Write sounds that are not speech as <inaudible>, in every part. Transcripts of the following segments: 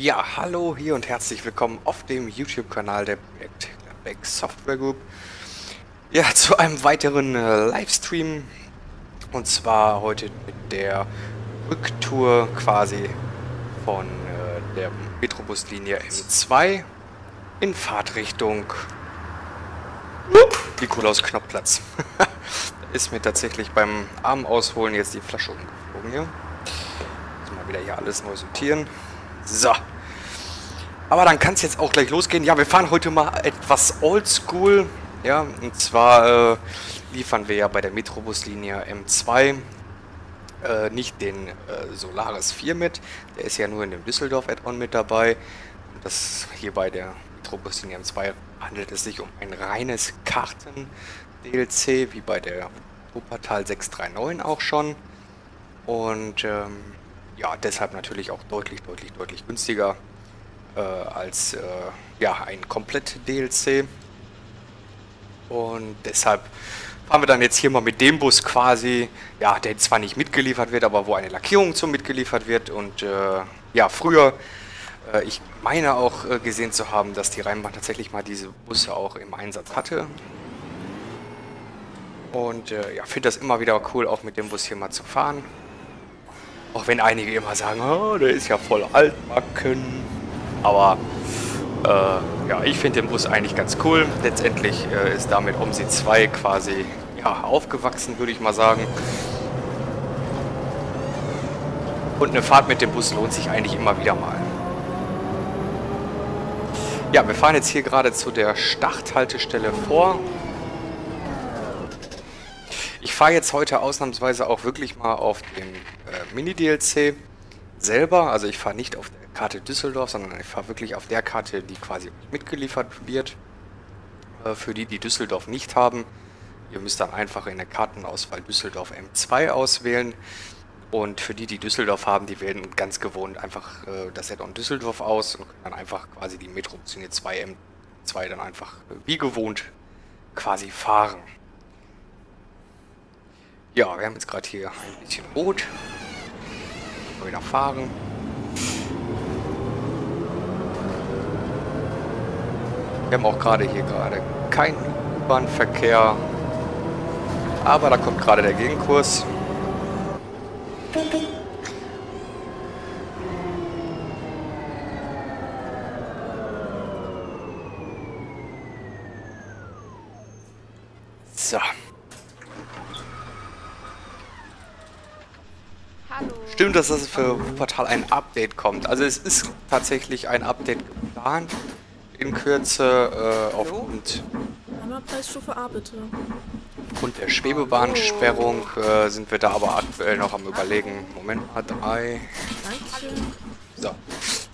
Ja, hallo hier und herzlich willkommen auf dem YouTube-Kanal der Projekt Gladbeck Software Group. Ja, <laughs> zu einem weiteren äh, Livestream und zwar heute mit der Rücktour quasi von äh, der Metrobuslinie M2 in Fahrtrichtung Nikolaus-Knoppplatz. <laughs> ist mir tatsächlich beim Arm ausholen jetzt die Flasche umgeflogen hier. Muss mal wieder hier alles neu sortieren. So. Aber dann kann es jetzt auch gleich losgehen. Ja, wir fahren heute mal etwas oldschool. Ja, und zwar äh, liefern wir ja bei der Metrobuslinie M2 äh, nicht den äh, Solaris 4 mit. Der ist ja nur in dem Düsseldorf-Add-on mit dabei. Und das hier bei der Metrobuslinie M2 handelt es sich um ein reines Karten-DLC, wie bei der Wuppertal 639 auch schon. Und ähm, ja, deshalb natürlich auch deutlich, deutlich, deutlich günstiger äh, als äh, ja, ein komplett DLC. Und deshalb fahren wir dann jetzt hier mal mit dem Bus quasi, ja, der zwar nicht mitgeliefert wird, aber wo eine Lackierung zum mitgeliefert wird. Und äh, ja, früher, äh, ich meine auch äh, gesehen zu haben, dass die Rheinbahn tatsächlich mal diese Busse auch im Einsatz hatte. Und äh, ja, finde das immer wieder cool, auch mit dem Bus hier mal zu fahren. Auch wenn einige immer sagen, oh, der ist ja voll altbacken. Aber äh, ja, ich finde den Bus eigentlich ganz cool. Letztendlich äh, ist damit OMSI 2 quasi ja, aufgewachsen, würde ich mal sagen. Und eine Fahrt mit dem Bus lohnt sich eigentlich immer wieder mal. Ja, wir fahren jetzt hier gerade zu der Starthaltestelle vor. Ich fahre jetzt heute ausnahmsweise auch wirklich mal auf dem äh, Mini-DLC selber. Also ich fahre nicht auf der Karte Düsseldorf, sondern ich fahre wirklich auf der Karte, die quasi mitgeliefert wird. Äh, für die, die Düsseldorf nicht haben. Ihr müsst dann einfach in der Kartenauswahl Düsseldorf M2 auswählen. Und für die, die Düsseldorf haben, die wählen ganz gewohnt einfach äh, das Add-on Düsseldorf aus und können dann einfach quasi die Metro-Bus-Linie 2 M2 dann einfach äh, wie gewohnt quasi fahren. Ja, wir haben jetzt gerade hier ein bisschen rot. Wieder fahren. Wir haben auch gerade hier gerade keinen U-Bahn-Verkehr. Aber da kommt gerade der Gegenkurs. So. Stimmt, dass das für Wuppertal ein Update kommt. Also es ist tatsächlich ein Update geplant in Kürze äh, aufgrund, Preisstufe A bitte. aufgrund der Schwebebahnsperrung äh, sind wir da aber aktuell noch am überlegen. Moment mal, drei. So.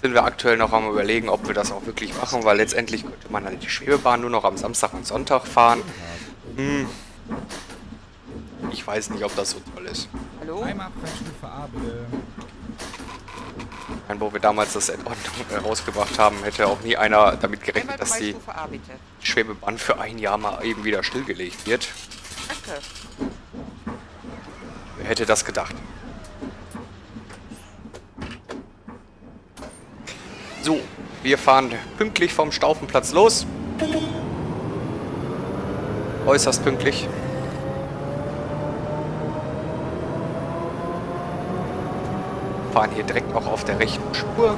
Sind wir aktuell noch am überlegen, ob wir das auch wirklich machen, weil letztendlich könnte man dann die Schwebebahn nur noch am Samstag und Sonntag fahren. Hm. Ich weiß nicht, ob das so toll ist. Hallo? Einmal Preisstufe A, bitte. Wo wir damals das Add-on äh, rausgebracht haben, hätte auch nie einer damit gerechnet, dass die A. Schwebebahn für ein Jahr mal eben wieder stillgelegt wird. Danke. Wer hätte das gedacht? So, wir fahren pünktlich vom Staufenplatz los. Äußerst pünktlich. Fahren hier direkt auch auf der rechten Spur.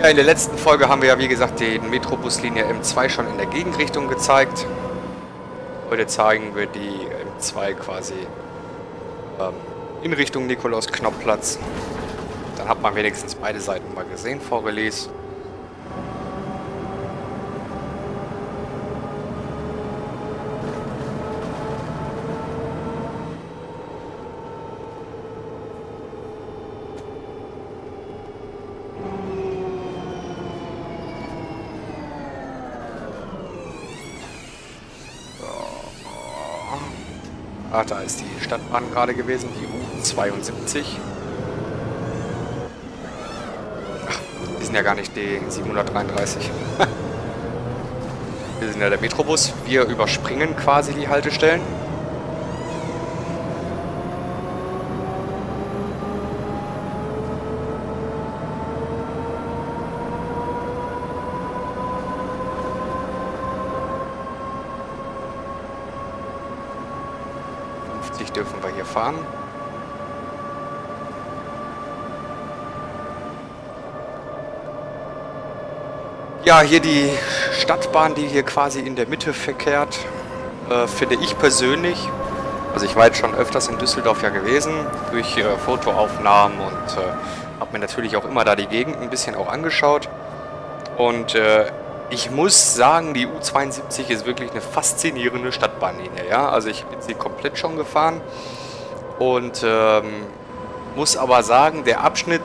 Ja, in der letzten Folge haben wir ja wie gesagt die Metrobuslinie M2 schon in der Gegenrichtung gezeigt. Heute zeigen wir die M2 quasi ähm, in Richtung Nikolaus-Knoppplatz. Dann hat man wenigstens beide Seiten mal gesehen vor Release. Ah, da ist die Stadtbahn gerade gewesen, die U72. Ach, wir sind ja gar nicht die 733. <laughs> wir sind ja der Metrobus. Wir überspringen quasi die Haltestellen. dürfen wir hier fahren. Ja, hier die Stadtbahn, die hier quasi in der Mitte verkehrt, äh, finde ich persönlich, also ich war jetzt schon öfters in Düsseldorf ja gewesen, durch äh, Fotoaufnahmen und äh, habe mir natürlich auch immer da die Gegend ein bisschen auch angeschaut. Und äh, ich muss sagen, die U72 ist wirklich eine faszinierende Stadtbahnlinie. Ja? Also ich bin sie komplett schon gefahren und ähm, muss aber sagen, der Abschnitt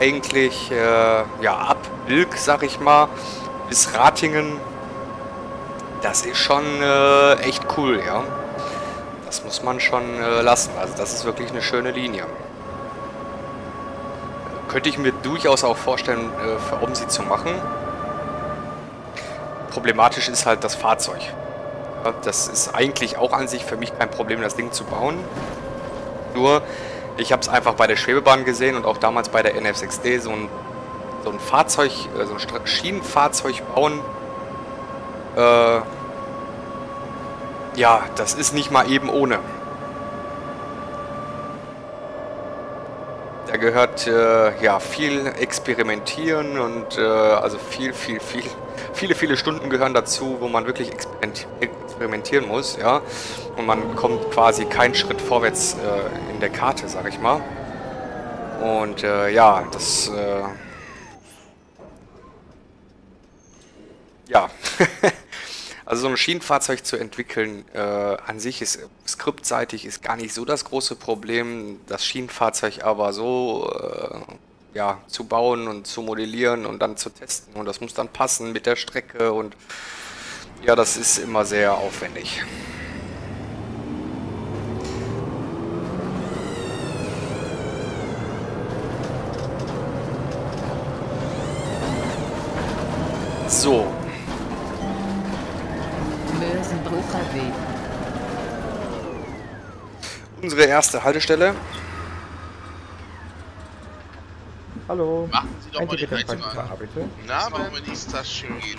eigentlich äh, ja, ab Bilk, sag ich mal, bis Ratingen, das ist schon äh, echt cool, ja. Das muss man schon äh, lassen. Also das ist wirklich eine schöne Linie. Könnte ich mir durchaus auch vorstellen, äh, für Omsi zu machen. Problematisch ist halt das Fahrzeug. Das ist eigentlich auch an sich für mich kein Problem, das Ding zu bauen. Nur, ich habe es einfach bei der Schwebebahn gesehen und auch damals bei der NF6D, so ein, so ein Fahrzeug, äh, so ein Schienenfahrzeug bauen, äh, ja, das ist nicht mal eben ohne. Da gehört äh, ja viel experimentieren und äh, also viel, viel, viel, viele, viele Stunden gehören dazu, wo man wirklich experimentieren muss, ja. Und man kommt quasi keinen Schritt vorwärts äh, in der Karte, sag ich mal. Und äh, ja, das äh, ja. <laughs> Also so ein Schienenfahrzeug zu entwickeln äh, an sich ist skriptseitig ist gar nicht so das große Problem. Das Schienenfahrzeug aber so äh, ja, zu bauen und zu modellieren und dann zu testen und das muss dann passen mit der Strecke und ja, das ist immer sehr aufwendig. Erste Haltestelle. Hallo. Machen Sie doch mal die Heizung Preisstufe an. A, bitte. Na, warum wenn dies das schön geht.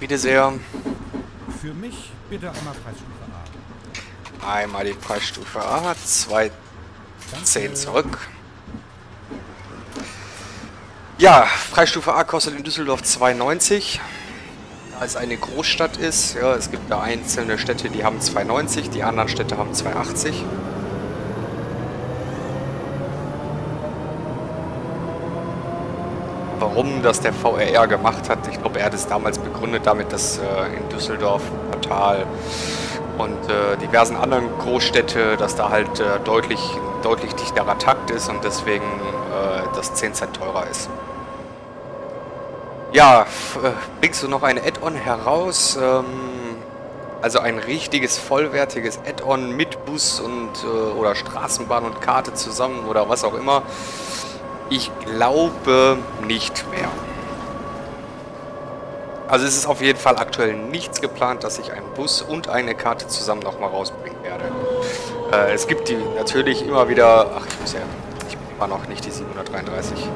Bitte sehr. Für mich bitte einmal Preisstufe A. Einmal die Preisstufe A, 2 Danke. 10 zurück. Ja, Preisstufe A kostet in Düsseldorf 2,90. Da es eine Großstadt ist, ja, es gibt da einzelne Städte, die haben 2,90, die anderen Städte haben 2,80. Warum das der VRR gemacht hat, ich glaube, er hat es damals begründet damit, dass äh, in Düsseldorf, Portal und äh, diversen anderen Großstädte, dass da halt äh, deutlich, deutlich dichterer Takt ist und deswegen äh, das 10 Cent teurer ist. Ja, äh, bringst du noch ein Add-on heraus? Ähm, also ein richtiges, vollwertiges Add-on mit Bus und äh, oder Straßenbahn und Karte zusammen oder was auch immer. Ich glaube nicht mehr. Also es ist auf jeden Fall aktuell nichts geplant, dass ich einen Bus und eine Karte zusammen nochmal rausbringen werde. Äh, es gibt die natürlich immer wieder... Ach, ich muss ja... Ich bin immer noch nicht die 733.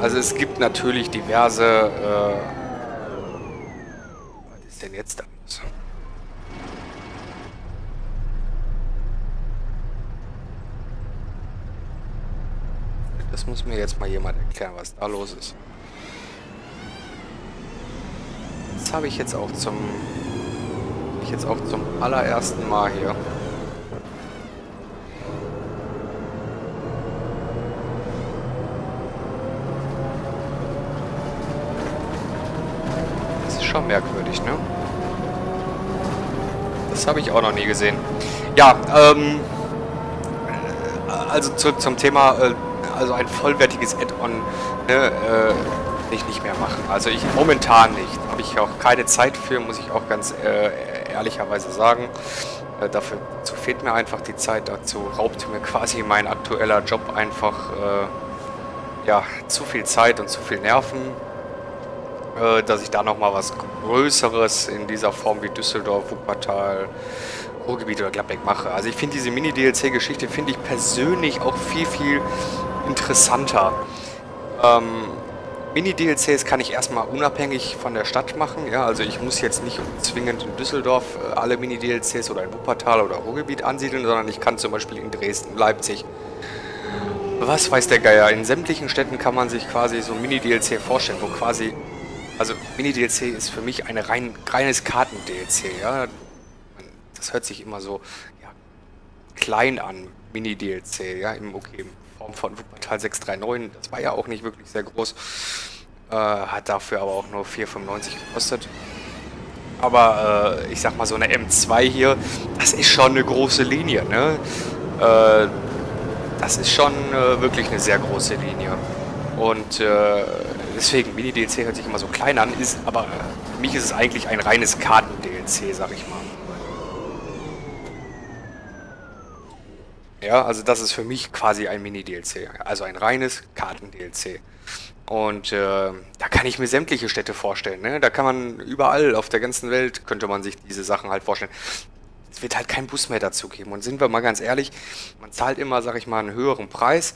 Also es gibt natürlich diverse... Äh, was ist denn jetzt da los? Das muss mir jetzt mal jemand erklären, was da los ist. Das habe ich jetzt auch zum... Ich jetzt auch zum allerersten Mal hier. Schon merkwürdig, ne? Das habe ich auch noch nie gesehen. Ja, ähm... äh, Also zurück zum Thema, äh, also ein vollwertiges Add-on, ne, äh, ich nicht mehr machen. Also ich momentan nicht. Habe ich auch keine Zeit für, muss ich auch ganz äh, ehrlicherweise sagen. Äh, dafür dazu fehlt mir einfach die Zeit. Dazu raubt mir quasi mein aktueller Job einfach äh, ja, zu viel Zeit und zu viel Nerven, äh, dass ich da nochmal was Größeres in dieser Form wie Düsseldorf, Wuppertal, Ruhrgebiet oder Gladbeck mache. Also ich finde diese Mini-DLC-Geschichte finde ich persönlich auch viel, viel interessanter. Ähm, Mini-DLCs kann ich erstmal unabhängig von der Stadt machen. Ja, also ich muss jetzt nicht zwingend in Düsseldorf äh, alle Mini-DLCs oder in Wuppertal oder Ruhrgebiet ansiedeln, sondern ich kann zum Beispiel in Dresden, Leipzig, was weiß der Geier, in sämtlichen Städten kann man sich quasi so ein Mini-DLC vorstellen, wo quasi, also Mini-DLC ist für mich ein rein, reines Karten-DLC, ja. Das hört sich immer so ja, klein an, Mini-DLC, ja, im okay, Form von Wuppertal 639. Das war ja auch nicht wirklich sehr groß. Äh, hat dafür aber auch nur 4,95 gekostet. Aber äh, ich sag mal, so eine M2 hier, das ist schon eine große Linie, ne? Äh, das ist schon äh, wirklich eine sehr große Linie. Und äh, deswegen, Mini-DLC hört sich immer so klein an, ist aber äh, für mich ist es eigentlich ein reines Karten-DLC, sag ich mal. Ja, also das ist für mich quasi ein Mini-DLC, also ein reines Karten-DLC. Und äh, da kann ich mir sämtliche Städte vorstellen. Ne? Da kann man überall auf der ganzen Welt, könnte man sich diese Sachen halt vorstellen. Es wird halt kein Bus mehr dazu geben. Und sind wir mal ganz ehrlich, man zahlt immer, sag ich mal, einen höheren Preis.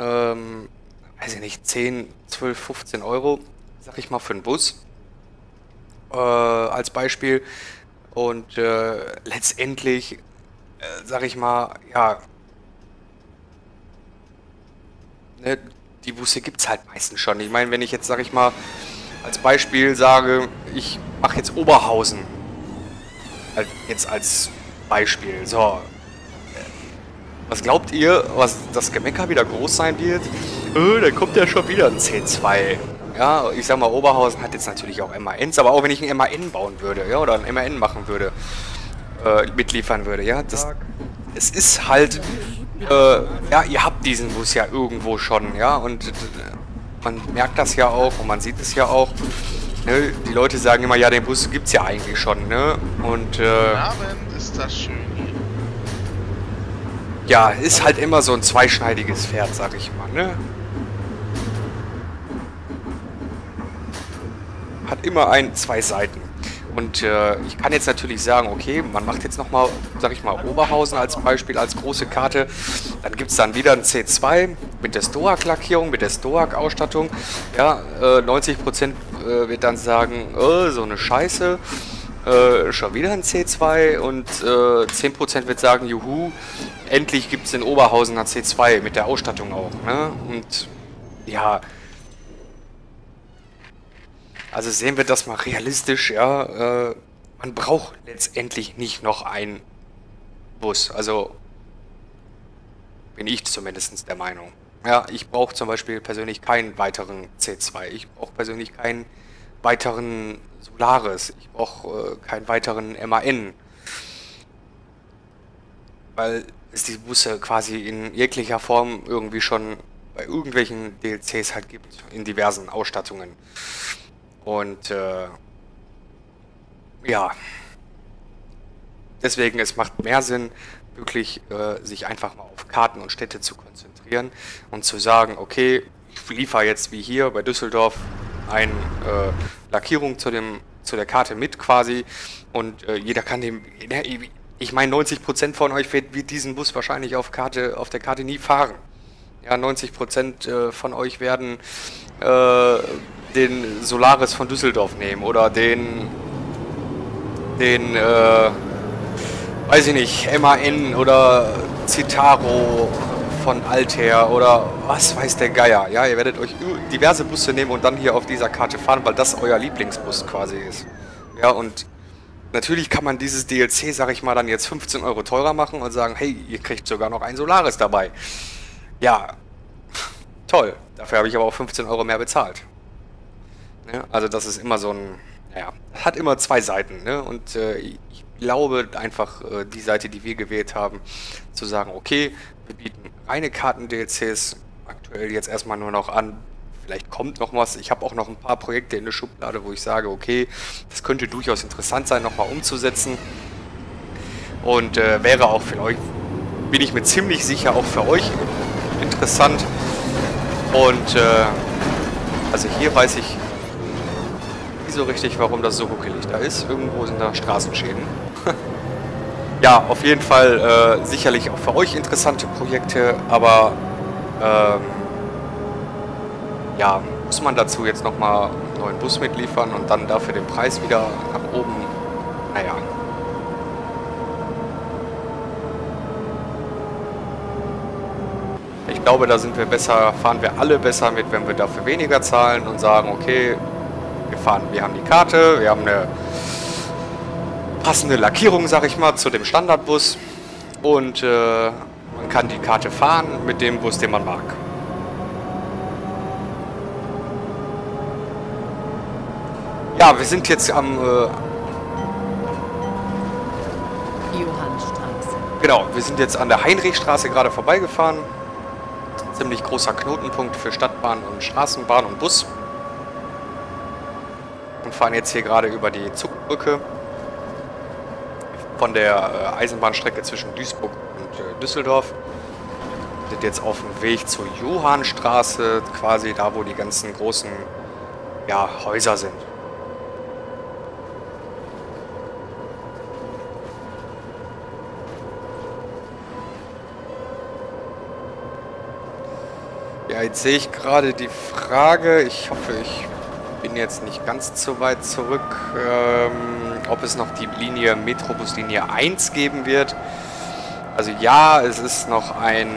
Ähm, weiß ich nicht, 10, 12, 15 Euro, sag ich mal, für einen Bus. Äh, als Beispiel. Und äh, letztendlich äh, sag ich mal, ja, ne, die Busse gibt es halt meistens schon. Ich meine, wenn ich jetzt, sag ich mal, als Beispiel sage, ich mache jetzt Oberhausen. Halt jetzt als Beispiel. So. Was glaubt ihr, was das Gemecker wieder groß sein wird? Äh, da kommt ja schon wieder ein C2. Ja, ich sag mal, Oberhausen hat jetzt natürlich auch MANs, aber auch wenn ich ein MAN bauen würde, ja, oder ein MAN machen würde, äh, mitliefern würde. Ja, das, es ist halt, äh, ja, ihr habt diesen Bus ja irgendwo schon, ja, und äh, man merkt das ja auch und man sieht es ja auch. Ne? Die Leute sagen immer, ja, den Bus gibt es ja eigentlich schon, ne? Und, äh, Abend ist das schön hier. Ja, ist halt immer so ein zweischneidiges Pferd, sag ich mal, ne? Hat immer ein, zwei Seiten. Und äh, ich kann jetzt natürlich sagen, okay, man macht jetzt nochmal, sag ich mal, Oberhausen als Beispiel, als große Karte. Dann gibt es dann wieder ein C2 mit der Stoak-Lackierung, mit der Stoak-Ausstattung. Ja, äh, 90% äh, wird dann sagen, oh, so eine Scheiße. Äh, schon wieder ein C2 und äh, 10% wird sagen, juhu, endlich gibt es in Oberhausen ein C2 mit der Ausstattung auch. Ne? Und ja, also sehen wir das mal realistisch, ja. Äh, man braucht letztendlich nicht noch einen Bus. Also bin ich zumindest der Meinung. Ja, ich brauche zum Beispiel persönlich keinen weiteren C2. Ich brauche persönlich keinen weiteren Solaris. Ich brauche äh, keinen weiteren MAN. Weil es die Busse quasi in jeglicher Form irgendwie schon bei irgendwelchen DLCs halt gibt, in diversen Ausstattungen. Und äh, ja, deswegen es macht mehr Sinn, wirklich äh, sich einfach mal auf Karten und Städte zu konzentrieren und zu sagen, okay, ich liefere jetzt wie hier bei Düsseldorf eine äh, Lackierung zu, dem, zu der Karte mit quasi und äh, jeder kann dem, ich meine 90% von euch wird, wird diesen Bus wahrscheinlich auf, Karte, auf der Karte nie fahren. Ja, 90% äh, von euch werden äh, den Solaris von Düsseldorf nehmen oder den den äh, weiß ich nicht, MAN oder Citaro von Altair oder was weiß der Geier. Ja, ihr werdet euch diverse Busse nehmen und dann hier auf dieser Karte fahren, weil das euer Lieblingsbus quasi ist. Ja, und natürlich kann man dieses DLC, sag ich mal, dann jetzt 15 Euro teurer machen und sagen, hey, ihr kriegt sogar noch ein Solaris dabei. Ja, <laughs> toll. Dafür habe ich aber auch 15 Euro mehr bezahlt. Ne? Also das ist immer so ein, naja, hat immer zwei Seiten. Ne? Und äh, ich glaube einfach, äh, die Seite, die wir gewählt haben, zu sagen, okay, wir bieten reine Karten-DLCs aktuell jetzt erstmal nur noch an. Vielleicht kommt noch was. Ich habe auch noch ein paar Projekte in der Schublade, wo ich sage, okay, das könnte durchaus interessant sein, nochmal umzusetzen. Und äh, wäre auch für euch, bin ich mir ziemlich sicher, auch für euch interessant. Und äh, also hier weiß ich so richtig, warum das so ruckelig da ist. Irgendwo sind da Straßenschäden. <laughs> ja, auf jeden Fall äh, sicherlich auch für euch interessante Projekte, aber ähm, ja, muss man dazu jetzt nochmal einen neuen Bus mitliefern und dann dafür den Preis wieder nach oben. Naja. Ich glaube, da sind wir besser, fahren wir alle besser mit, wenn wir dafür weniger zahlen und sagen, okay, wir fahren, wir haben die Karte, wir haben eine passende Lackierung, sag ich mal, zu dem Standardbus und äh, man kann die Karte fahren mit dem Bus, den man mag. Ja, wir sind jetzt am... Äh, Johannstraße. Genau, wir sind jetzt an der Heinrichstraße gerade vorbeigefahren. Ziemlich großer Knotenpunkt für Stadtbahn und Straßenbahn und Bus. Und fahren jetzt hier gerade über die Zugbrücke von der äh, Eisenbahnstrecke zwischen Duisburg und äh, Düsseldorf. Wir sind jetzt auf dem Weg zur Johannstraße, quasi da, wo die ganzen großen ja, Häuser sind. Ja, jetzt sehe ich gerade die Frage, ich hoffe, ich bin jetzt nicht ganz zu weit zurück, ähm, ob es noch die Linie Metrobuslinie 1 geben wird. Also ja, es ist noch ein...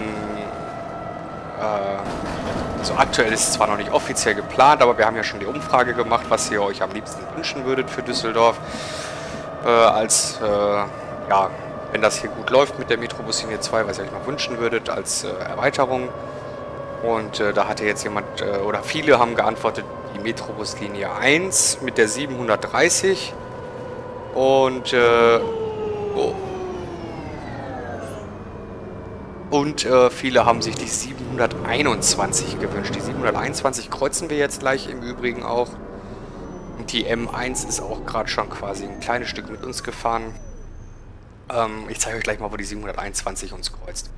Äh, also aktuell ist es zwar noch nicht offiziell geplant, aber wir haben ja schon die Umfrage gemacht, was ihr euch am liebsten wünschen würdet für Düsseldorf. Äh, als, äh, ja, wenn das hier gut läuft mit der Metrobuslinie 2, was ihr euch noch wünschen würdet als äh, Erweiterung. Und äh, da hatte jetzt jemand, äh, oder viele haben geantwortet, die Metrobuslinie 1 mit der 730. Und, äh, oh. Und äh, viele haben sich die 721 gewünscht. Die 721 kreuzen wir jetzt gleich im Übrigen auch. Und die M1 ist auch gerade schon quasi ein kleines Stück mit uns gefahren. Ähm, ich zeige euch gleich mal, wo die 721 uns kreuzt.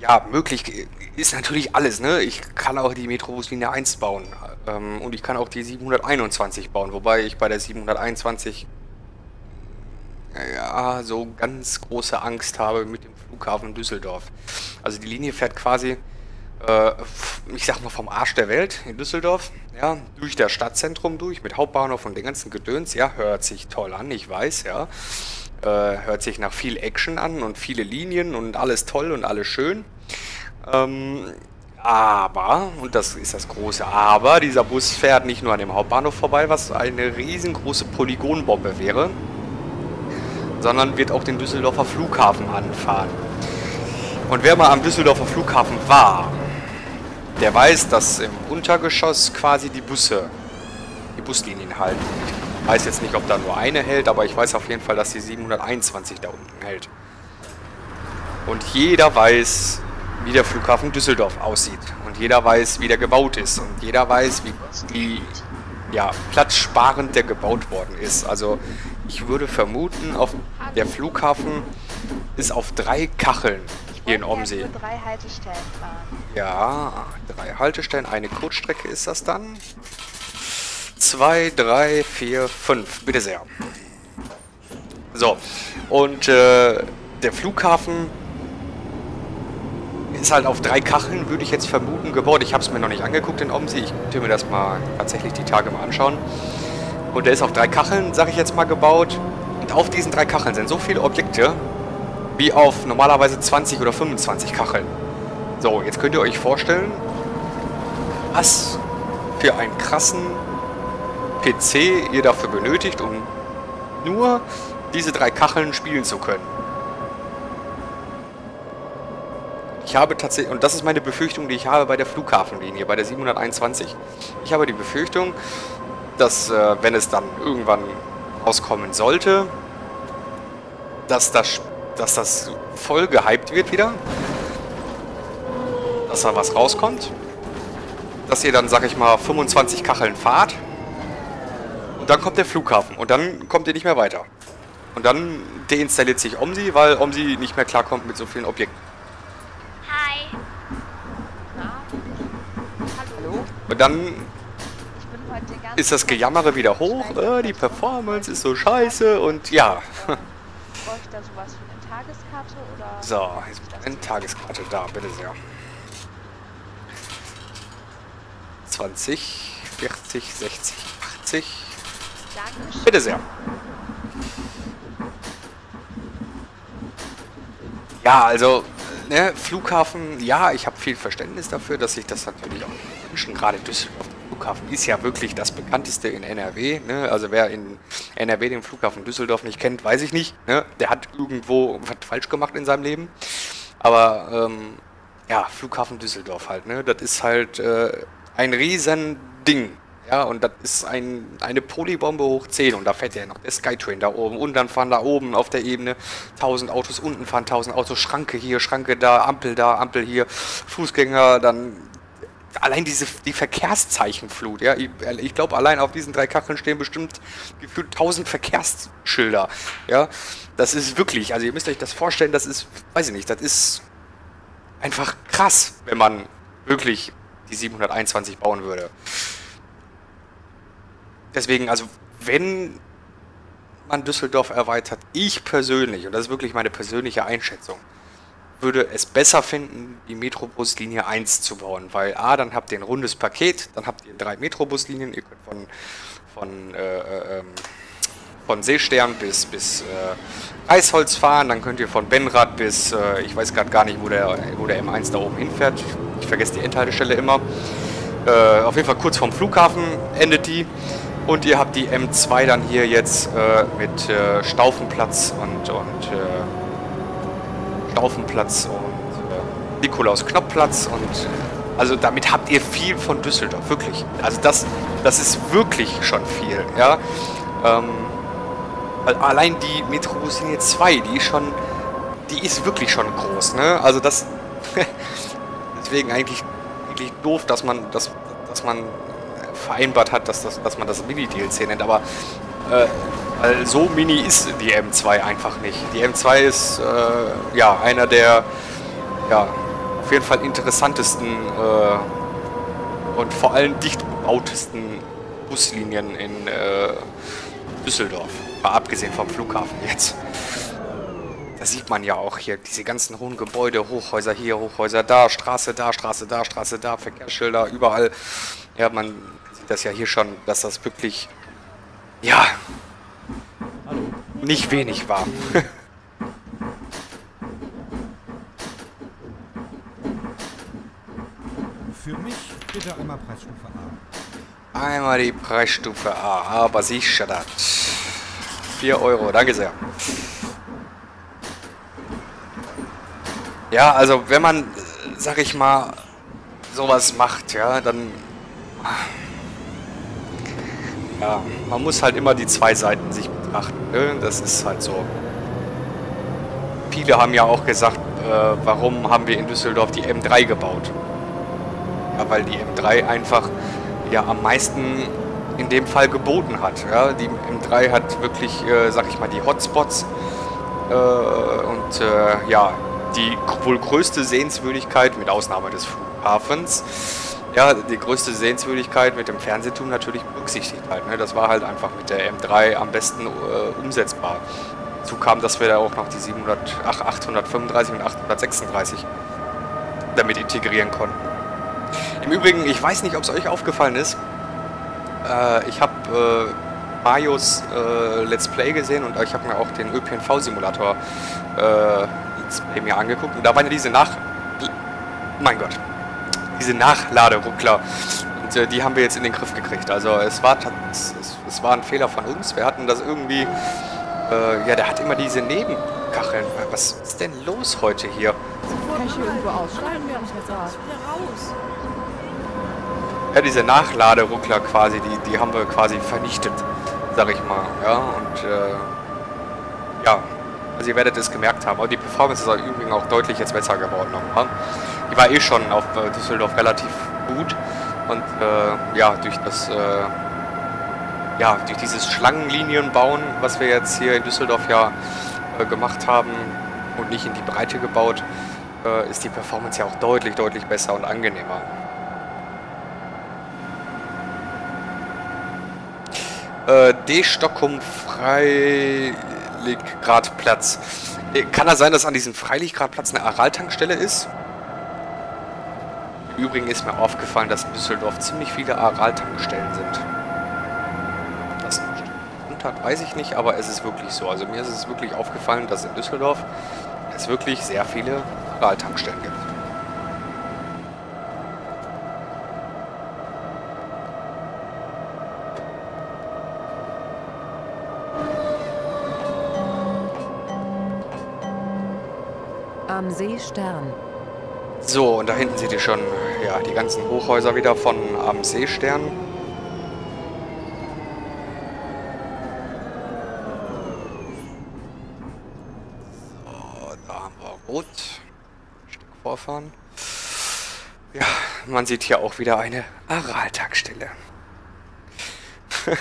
Ja, möglich ist natürlich alles, ne? Ich kann auch die Metrobuslinie 1 bauen. Ähm, und ich kann auch die 721 bauen, wobei ich bei der 721 ja, so ganz große Angst habe mit dem Flughafen Düsseldorf. Also die Linie fährt quasi, äh, ich sag mal vom Arsch der Welt in Düsseldorf, ja, durch das Stadtzentrum durch, mit Hauptbahnhof und den ganzen Gedöns, ja, hört sich toll an, ich weiß, ja. Äh, hört sich nach viel Action an und viele Linien und alles toll und alles schön. Ähm, aber, und das ist das große Aber, dieser Bus fährt nicht nur an dem Hauptbahnhof vorbei, was eine riesengroße Polygonbombe wäre, sondern wird auch den Düsseldorfer Flughafen anfahren. Und wer mal am Düsseldorfer Flughafen war, der weiß, dass im Untergeschoss quasi die Busse, die Buslinien halten. Ich weiß jetzt nicht, ob da nur eine hält, aber ich weiß auf jeden Fall, dass die 721 da unten hält. Und jeder weiß, wie der Flughafen Düsseldorf aussieht. Und jeder weiß, wie der gebaut ist. Und jeder weiß, wie, wie ja, platzsparend der gebaut worden ist. Also ich würde vermuten, auf der Flughafen ist auf drei Kacheln hier in Omsee. drei Haltestellen fahren. Ja, drei Haltestellen. Eine Kurzstrecke ist das dann. Zwei, drei, vier, fünf. Bitte sehr. So. Und äh, der Flughafen ist halt auf drei Kacheln, würde ich jetzt vermuten, gebaut. Ich habe es mir noch nicht angeguckt in Omsi. Ich könnte mir das mal tatsächlich die Tage mal anschauen. Und der ist auf drei Kacheln, sage ich jetzt mal, gebaut. Und auf diesen drei Kacheln sind so viele Objekte, wie auf normalerweise 20 oder 25 Kacheln. So, jetzt könnt ihr euch vorstellen, was für einen krassen PC ihr dafür benötigt, um nur diese drei Kacheln spielen zu können. Habe tatsächlich, und das ist meine Befürchtung, die ich habe bei der Flughafenlinie, bei der 721. Ich habe die Befürchtung, dass, äh, wenn es dann irgendwann rauskommen sollte, dass das, dass das voll gehypt wird wieder. Dass da was rauskommt. Dass ihr dann, sag ich mal, 25 Kacheln fahrt. Und dann kommt der Flughafen. Und dann kommt ihr nicht mehr weiter. Und dann deinstalliert sich OMSI, weil OMSI nicht mehr klarkommt mit so vielen Objekten. Und dann ist das Gejammere wieder hoch, äh, die Performance ist so scheiße und ja. So, jetzt eine Tageskarte da, bitte sehr. 20, 40, 60, 80. Dankeschön. Bitte sehr. Ja, also, ne, Flughafen, ja, ich habe viel Verständnis dafür, dass sich das natürlich auch wünschen. Gerade Düsseldorf, der Flughafen ist ja wirklich das bekannteste in NRW. Ne? Also wer in NRW den Flughafen Düsseldorf nicht kennt, weiß ich nicht. Ne? Der hat irgendwo was falsch gemacht in seinem Leben. Aber ähm, ja, Flughafen Düsseldorf halt, ne? Das ist halt äh, ein riesen Ding. Ja, und das ist ein, eine Polybombe hoch 10 und da fährt ja noch der Skytrain da oben und dann fahren da oben auf der Ebene 1000 Autos, unten fahren 1000 Autos, Schranke hier, Schranke da, Ampel da, Ampel hier, Fußgänger, dann allein diese die Verkehrszeichenflut, ja, ich, ich glaube allein auf diesen drei Kacheln stehen bestimmt gefühlt 1000 Verkehrsschilder, ja, das ist wirklich, also ihr müsst euch das vorstellen, das ist, weiß ich nicht, das ist einfach krass, wenn man wirklich die 721 bauen würde. Deswegen, also wenn man Düsseldorf erweitert, ich persönlich, und das ist wirklich meine persönliche Einschätzung, würde es besser finden, die Metrobuslinie 1 zu bauen, weil A, dann habt ihr ein rundes Paket, dann habt ihr drei Metrobuslinien, ihr könnt von, von, äh, äh, ähm, von Seestern bis, bis äh, Eisholz fahren, dann könnt ihr von Benrad bis, äh, ich weiß gerade gar nicht, wo der, wo der M1 da oben hinfährt, ich vergesse die Endhaltestelle immer, äh, auf jeden Fall kurz vorm Flughafen endet die. Und ihr habt die M2 dann hier jetzt äh, mit Staufenplatz und, und Staufenplatz und äh, Nikolaus Knoppplatz und also damit habt ihr viel von Düsseldorf, wirklich. Also das, das ist wirklich schon viel, ja. Ähm, allein die Metrobuslinie 2, die ist schon, die ist wirklich schon groß, ne? Also das, <laughs> deswegen eigentlich, eigentlich doof, dass man, dass, dass man vereinbart hat, dass, das, dass man das Mini-DLC nennt, aber äh, weil so mini ist die M2 einfach nicht. Die M2 ist äh, ja einer der ja, auf jeden Fall interessantesten äh, und vor allem dicht bebautesten Buslinien in äh, Düsseldorf. Mal abgesehen vom Flughafen jetzt. Da sieht man ja auch hier diese ganzen hohen Gebäude, Hochhäuser hier, Hochhäuser da, Straße da, Straße da, Straße da, Verkehrsschilder, überall. Ja, man das ja hier schon, dass das wirklich, ja, nicht wenig war. Für mich bitte einmal Preisstufe A. Einmal die Preisstufe A, aber sicher das. 4 Euro, danke sehr. Ja, also wenn man, sag ich mal, sowas macht, ja, dann ja, man muss halt immer die zwei Seiten sich betrachten. Ne? Das ist halt so. Viele haben ja auch gesagt, äh, warum haben wir in Düsseldorf die M3 gebaut? Ja, weil die M3 einfach ja am meisten in dem Fall geboten hat. Ja? Die M3 hat wirklich, äh, sag ich mal, die Hotspots äh, und äh, ja, die wohl größte Sehenswürdigkeit mit Ausnahme des Flughafens ja, die größte Sehenswürdigkeit mit dem Fernsehturm natürlich berücksichtigt halt. Ne? Das war halt einfach mit der M3 am besten äh, umsetzbar. Dazu kam, dass wir da auch noch die 700, ach, 835 und 836 damit integrieren konnten. Im Übrigen, ich weiß nicht, ob es euch aufgefallen ist, äh, ich habe äh, Marios äh, Let's Play gesehen und ich habe mir auch den ÖPNV-Simulator äh, mir angeguckt und da waren ja diese Nach... Mein Gott, diese Nachladeruckler. Und äh, die haben wir jetzt in den Griff gekriegt. Also es war, es, es war ein Fehler von uns. Wir hatten das irgendwie... Äh, ja, der hat immer diese Nebenkacheln. Was ist denn los heute hier? Kann ich hier irgendwo aussteigen? Wir haben raus. Ja, diese Nachladeruckler quasi, die, die haben wir quasi vernichtet, sag ich mal. Ja, und äh, ja, also ihr werdet es gemerkt haben. Aber die Performance ist übrigens auch deutlich jetzt besser geworden nochmal die war eh schon auf äh, Düsseldorf relativ gut. Und äh, ja, durch das äh, ja, durch dieses Schlangenlinienbauen, was wir jetzt hier in Düsseldorf ja äh, gemacht haben und nicht in die Breite gebaut, ist die Performance ja auch deutlich, deutlich besser und angenehmer. Äh, D. Stockholm Freiliggradplatz. Kann das sein, dass an diesem Freiliggradplatz eine Araltankstelle ist? Im Übrigen ist mir aufgefallen, dass in Düsseldorf ziemlich viele Aral-Tankstellen sind. Das Untat weiß ich nicht, aber es ist wirklich so. Also mir ist es wirklich aufgefallen, dass in Düsseldorf es wirklich sehr viele Aral-Tankstellen gibt. Am See Stern. So, und da hinten seht ihr schon ja, die ganzen Hochhäuser wieder von am Seestern. So, da haben wir Rot. Ein Stück vorfahren. Ja, man sieht hier auch wieder eine Aral-Tankstelle. <laughs>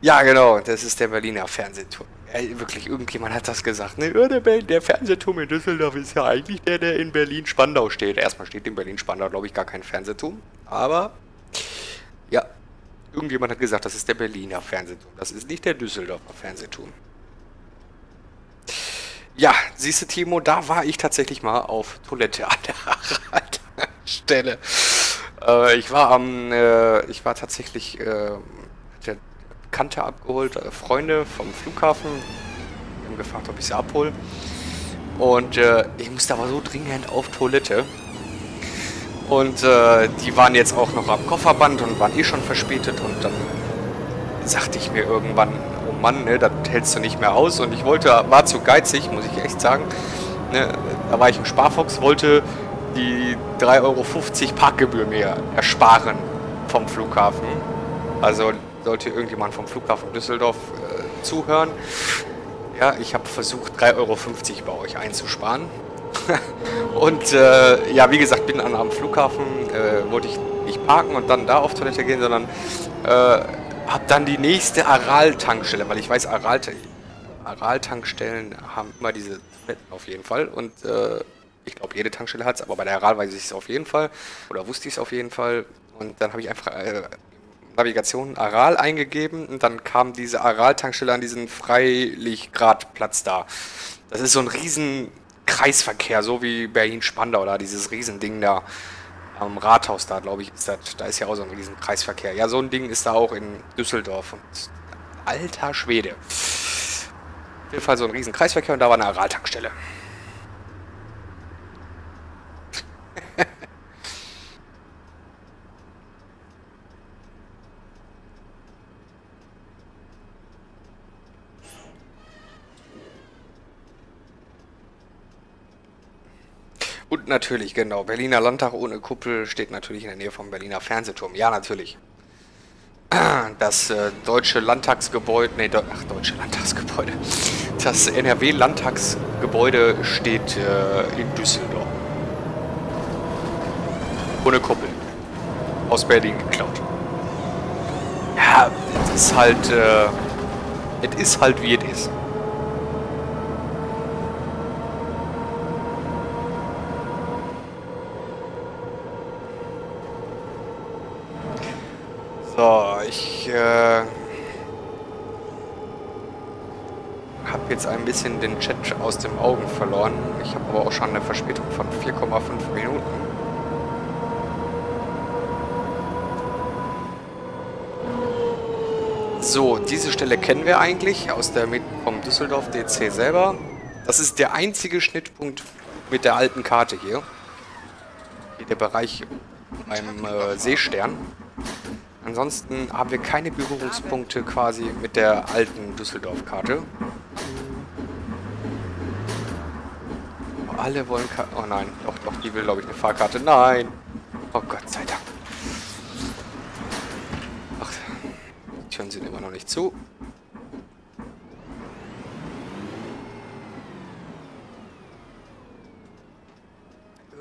ja, genau, das ist der Berliner Fernsehturm. Wirklich, irgendjemand hat das gesagt. Ne? Der, Fernsehturm in Düsseldorf ist ja eigentlich der, der in Berlin-Spandau steht. Erstmal steht in Berlin-Spandau, glaube ich, gar kein Fernsehturm. Aber, ja, irgendjemand hat gesagt, das ist der Berliner Fernsehturm. Das ist nicht der Düsseldorfer Fernsehturm. Ja, siehst du, Timo, da war ich tatsächlich mal auf Toilette an der <laughs> Stelle. Äh, ich war am, äh, ich war tatsächlich, äh, Bekannte abgeholt, äh, Freunde vom Flughafen. Wir haben gefragt, ob ich sie abhole. Und äh, ich musste aber so dringend auf Toilette. Und äh, die waren jetzt auch noch am Kofferband und waren eh schon verspätet. Und dann sagte ich mir irgendwann, oh Mann, ne, das hältst du nicht mehr aus. Und ich wollte, war zu geizig, muss ich echt sagen. Ne, da war ich im Sparfox, wollte die 3,50 Euro Parkgebühr mir ersparen vom Flughafen. Also sollte irgendjemand vom Flughafen Düsseldorf äh, zuhören. Ja, ich habe versucht, 3,50 Euro bei euch einzusparen. <laughs> und äh, ja, wie gesagt, bin an am Flughafen, äh, wollte ich nicht parken und dann da auf Toilette gehen, sondern äh, habe dann die nächste Aral-Tankstelle, weil ich weiß, Aral-Tankstellen haben immer diese Toiletten auf jeden Fall. Und äh, ich glaube, jede Tankstelle hat es, aber bei der Aral weiß ich es auf jeden Fall. Oder wusste ich es auf jeden Fall. Und dann habe ich einfach äh, Navigation Aral eingegeben und dann kam diese Aral-Tankstelle an diesen Freilichtgradplatz da. Das ist so ein riesen Kreisverkehr, so wie Berlin-Spandau da, dieses Riesending da am Rathaus da, glaube ich, ist das, da ist ja auch so ein riesen Kreisverkehr. Ja, so ein Ding ist da auch in Düsseldorf und alter Schwede. Auf jeden Fall so ein riesen Kreisverkehr und da war eine Aral-Tankstelle. Und natürlich, genau, Berliner Landtag ohne Kuppel steht natürlich in der Nähe vom Berliner Fernsehturm. Ja, natürlich. <clears throat> Das äh, deutsche Landtagsgebäude, nee, De ach, deutsche Landtagsgebäude. Das NRW-Landtagsgebäude steht äh, in Düsseldorf. Ohne Kuppel. Aus Berlin geklaut. Ja, es ist halt, äh, es ist halt wie es ist. Jetzt ein bisschen den Chat aus den Augen verloren. Ich habe aber auch schon eine Verspätung von 4,5 Minuten. So, diese Stelle kennen wir eigentlich aus der Mitte vom Düsseldorf DC selber. Das ist der einzige Schnittpunkt mit der alten Karte hier. Hier der Bereich beim äh, Seestern. Ansonsten haben wir keine Berührungspunkte quasi mit der alten Düsseldorf-Karte. Alle wollen Karte. Oh nein, doch, doch, die will, glaube ich, eine Fahrkarte. Nein! Oh Gott sei Dank. Ach, die Türen sind immer noch nicht zu.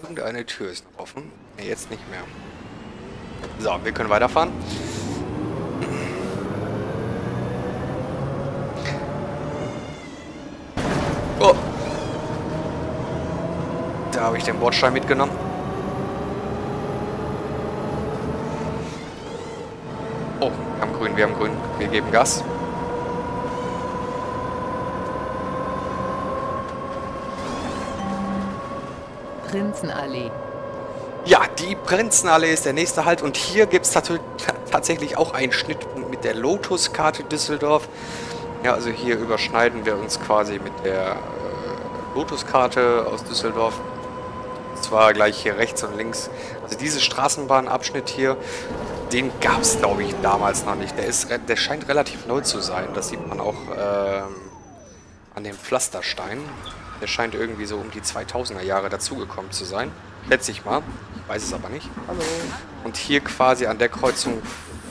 Irgendeine Tür ist offen. Ne, jetzt nicht mehr. So, wir können weiterfahren. Oh. Da habe ich den Bordstein mitgenommen. Oh, wir haben grün, wir haben grün. Wir geben Gas. Prinzenallee. Ja, die Prinzenallee ist der nächste Halt und hier gibt es tatsächlich auch einen Schnittpunkt mit der Lotus-Karte Düsseldorf. Ja, also hier überschneiden wir uns quasi mit der äh, Lotus-Karte aus Düsseldorf. Und zwar gleich hier rechts und links. Also diese Straßenbahnabschnitt hier, den gab es glaube ich damals noch nicht. Der, ist, der scheint relativ neu zu sein. Das sieht man auch ähm, an dem Pflasterstein. Der scheint irgendwie so um die 2000er Jahre dazugekommen zu sein. Schätze ich mal. Ich weiß es aber nicht. Hallo. Und hier quasi an der Kreuzung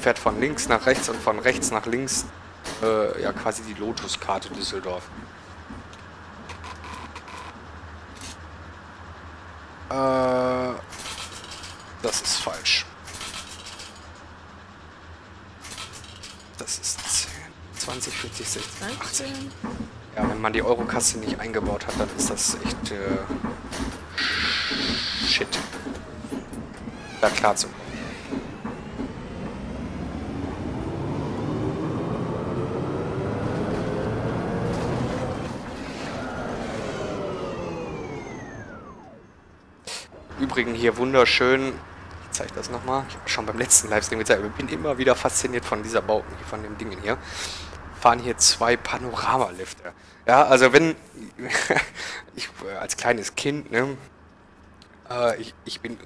fährt von links nach rechts und von rechts nach links äh, ja quasi die Lotus-Karte Düsseldorf. Äh, das ist falsch. Das ist 10, 20, 40, 60, 18. Ja, wenn man die Eurokasse nicht eingebaut hat, dann ist das echt äh, Shit. Da klar zu kommen. Übrigen hier wunderschön. Ich zeige das nochmal. Ich habe schon beim letzten Livestream gezeigt. Ich bin immer wieder fasziniert von dieser Bauten, von den Dingen hier fahren hier zwei Panoramalifte. Ja, also wenn <laughs> ich äh, als kleines Kind, ne, äh, ich, ich bin,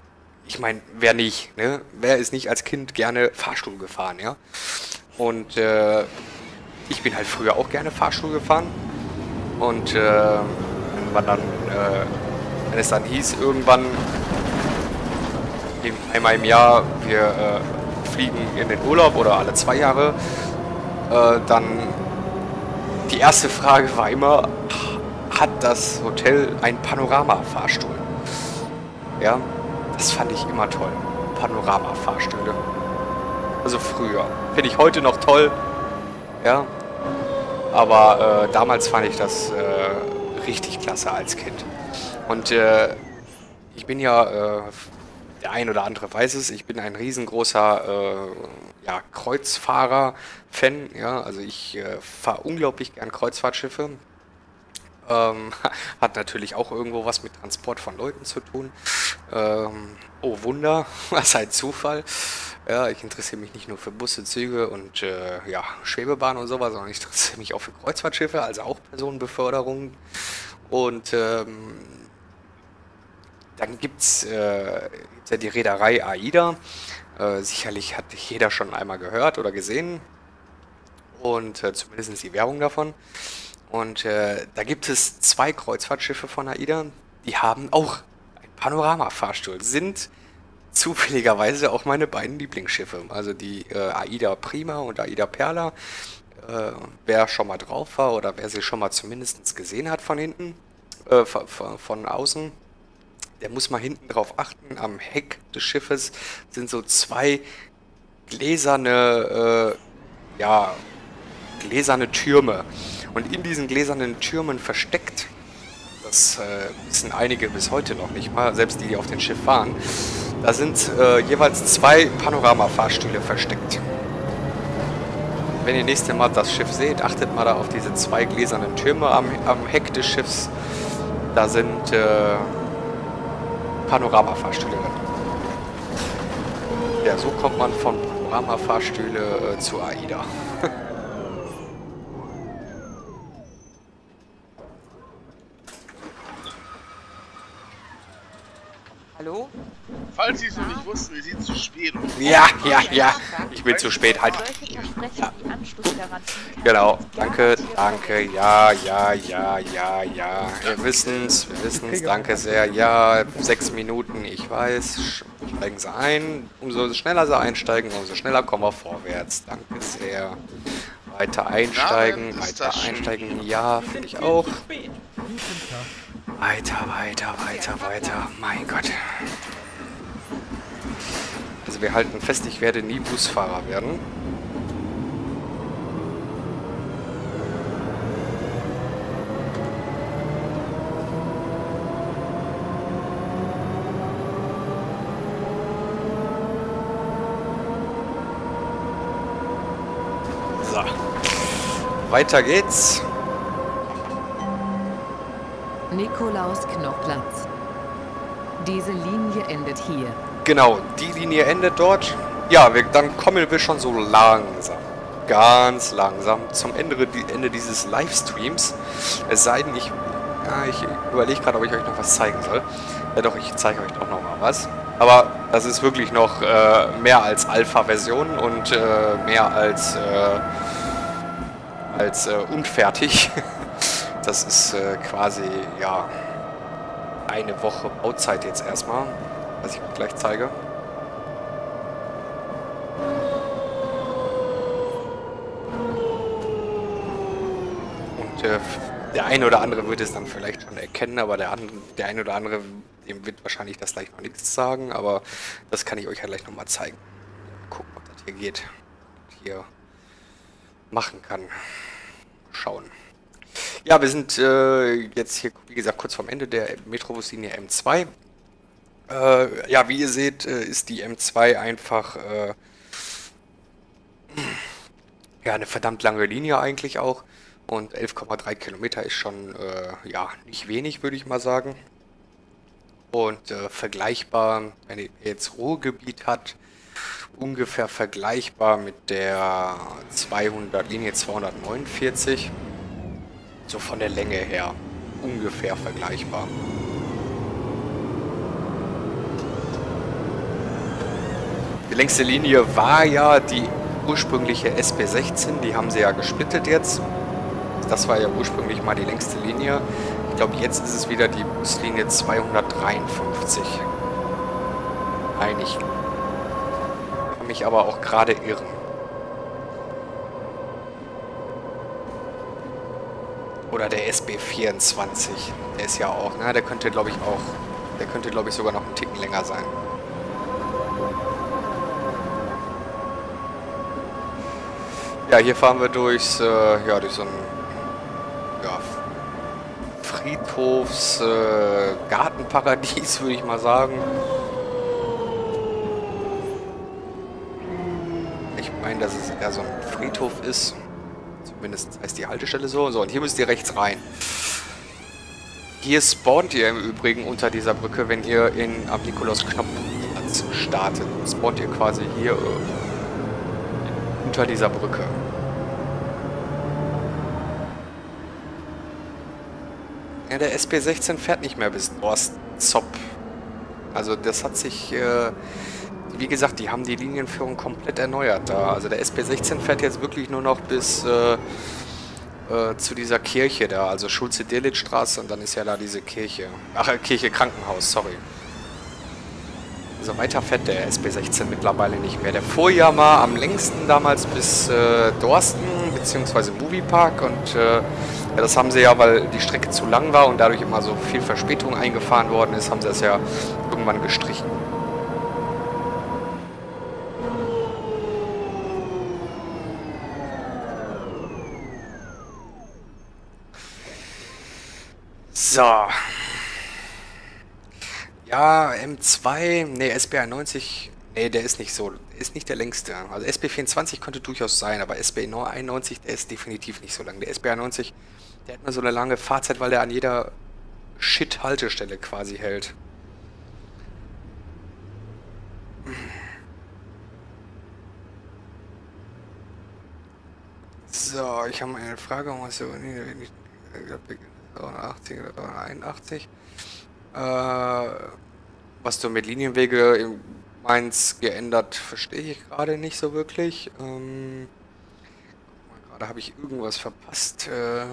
ich meine, wer nicht, ne, wer ist nicht als Kind gerne Fahrstuhl gefahren, ja? Und äh, ich bin halt früher auch gerne Fahrstuhl gefahren und äh, wenn man dann, äh, wenn es dann hieß irgendwann einmal im Jahr wir äh, fliegen in den Urlaub oder alle zwei Jahre äh, dann die erste Frage war immer, hat das Hotel einen Panorama-Fahrstuhl? Ja, das fand ich immer toll. Panorama-Fahrstühle. Also früher. Finde ich heute noch toll. Ja. Aber äh, damals fand ich das äh, richtig klasse als Kind. Und äh, ich bin ja äh, der ein oder andere weiß es, ich bin ein riesengroßer äh, ja, Kreuzfahrer-Fan. Ja? Also ich äh, fahre unglaublich gern Kreuzfahrtschiffe. Ähm, <laughs> hat natürlich auch irgendwo was mit Transport von Leuten zu tun. Ähm, oh Wunder, <laughs> was ein Zufall. Ja, ich interessiere mich nicht nur für Busse, Züge und äh, ja, Schwebebahnen und sowas, sondern ich interessiere mich auch für Kreuzfahrtschiffe, also auch Personenbeförderung. Und ähm, dann gibt es äh, ja die Reederei AIDA. Äh, sicherlich hat jeder schon einmal gehört oder gesehen. Und äh, zumindest die Werbung davon. Und äh, da gibt es zwei Kreuzfahrtschiffe von AIDA, die haben auch einen Panorama-Fahrstuhl. Sind zufälligerweise auch meine beiden Lieblingsschiffe. Also die äh, AIDA Prima und AIDA Perla. Äh, wer schon mal drauf war oder wer sie schon mal zumindest gesehen hat von hinten, äh, von, von außen, der muss mal hinten drauf achten. Am Heck des Schiffes sind so zwei gläserne, äh, ja, gläserne Türme. Und in diesen gläsernen Türmen versteckt, das äh, wissen einige bis heute noch nicht mal, selbst die, die auf dem Schiff fahren, da sind äh, jeweils zwei Panoramafahrstühle versteckt. Wenn ihr nächstes Mal das Schiff seht, achtet mal da auf diese zwei gläsernen Türme am, am Heck des Schiffs. Da sind äh, Panoramafahrstühle Ja, so kommt man von Panoramafahrstühle äh, zu AIDA. Hallo? Falls Sie es noch nicht wussten, wir sind zu spät. Ja, ja, ja. Ich bin zu spät. Halt. Ja. Genau. Danke, danke. Ja, ja, ja, ja, ja. Wir wissen es, wir wissen es. Danke sehr. Ja, sechs Minuten, ich weiß. Steigen Sie ein. Umso schneller Sie einsteigen, umso schneller kommen wir vorwärts. Danke sehr. Weiter einsteigen, weiter einsteigen. Ja, finde ich auch. Weiter, weiter, weiter, weiter. Mein Gott. Also wir halten fest, ich werde nie Busfahrer werden. So. Weiter geht's. Nikolaus Knochplatz. Diese Linie endet hier. Genau, die Linie endet dort. Ja, wir, dann kommen wir schon so langsam, ganz langsam zum Ende, Ende dieses Livestreams. Es sei denn, ich, ja, ich überlege gerade, ob ich euch noch was zeigen soll. Ja doch, ich zeige euch doch noch mal was. Aber das ist wirklich noch äh, mehr als Alpha-Version und äh, mehr als, äh, als äh, unfertig. <laughs> Das ist äh, quasi, ja, eine Woche Bauzeit jetzt erstmal, was ich gleich zeige. Und äh, der eine oder andere wird es dann vielleicht schon erkennen, aber der, der eine oder andere, dem wird wahrscheinlich das gleich noch nichts sagen, aber das kann ich euch ja gleich nochmal zeigen. Gucken, ob das hier geht. Hier machen kann. Schauen. Ja, wir sind äh, jetzt hier, wie gesagt, kurz vorm Ende der Metrobuslinie M2. Äh, ja, wie ihr seht, äh, ist die M2 einfach äh, ja, eine verdammt lange Linie eigentlich auch. Und 11,3 Kilometer ist schon, äh, ja, nicht wenig, würde ich mal sagen. Und äh, vergleichbar, wenn ihr jetzt Ruhrgebiet hat, ungefähr vergleichbar mit der 200, Linie 249. So von der Länge her. Ungefähr vergleichbar. Die längste Linie war ja die ursprüngliche SB16, die haben sie ja gesplittet jetzt. Das war ja ursprünglich mal die längste Linie. Ich glaube, jetzt ist es wieder die Buslinie 253. Nein, ich kann mich aber auch gerade irren. Oder der SB24. Der ist ja auch, ne? Der könnte, glaube ich, auch. Der könnte, glaube ich, sogar noch einen Ticken länger sein. Ja, hier fahren wir durchs, äh, ja, durch so ein ja, Friedhofs äh, Gartenparadies, <laughs> würde ich mal sagen. Ich meine, dass es eher so ein Friedhof ist. Zumindest heißt die Haltestelle so. So, und hier müsst ihr rechts rein. Hier spawnt ihr im Übrigen unter dieser Brücke, wenn ihr in am Nikolaus Knopfplatz startet. Spawnt ihr quasi hier äh, unter dieser Brücke. Ja, der SB16 fährt nicht mehr bis Dorst-Zopp. Also das hat sich... Äh, wie gesagt, die haben die Linienführung komplett erneuert da. Also der SB16 fährt jetzt wirklich nur noch bis äh, äh, zu dieser Kirche da, also Schulze-Dirlitz-Straße und dann ist ja da diese Kirche. Ach, äh, Kirche Krankenhaus, sorry. Also weiter fährt der SB16 mittlerweile nicht mehr. Der fuhr ja mal am längsten damals bis äh, Dorsten bzw. Moviepark und äh, ja, das haben sie ja, weil die Strecke zu lang war und dadurch immer so viel Verspätung eingefahren worden ist, haben sie das ja irgendwann gestrichen. So. Ja, M2, ne, SB91, ne, der ist nicht so, ist nicht der längste. Also SB24 könnte durchaus sein, aber SB91, der ist definitiv nicht so lang. Der SB91, der hat nur so eine lange Fahrzeit, weil der an jeder Shit-Haltestelle quasi hält. So, ich habe eine Frage, was so, nee, 380 oder 381. Äh, was du mit Linienwege meinst geändert, verstehe ich gerade nicht so wirklich. Ähm, gerade habe ich irgendwas verpasst. Äh,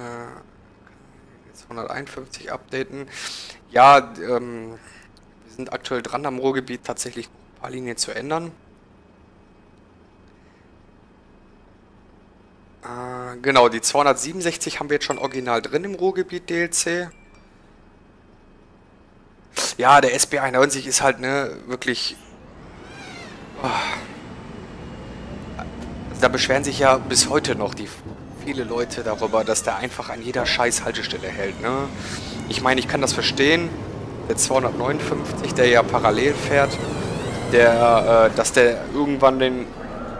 jetzt 151 updaten. Ja, ähm, wir sind aktuell dran am Ruhrgebiet tatsächlich ein paar Linien zu ändern. Äh, genau, die 267 haben wir jetzt schon original drin im Ruhrgebiet DLC. Ja, der SB91 ist halt, ne, wirklich... Oh. Also da beschweren sich ja bis heute noch die viele Leute darüber, dass der einfach an jeder scheiß Haltestelle hält, ne? Ich meine, ich kann das verstehen. Der 259, der ja parallel fährt, der, äh, dass der irgendwann den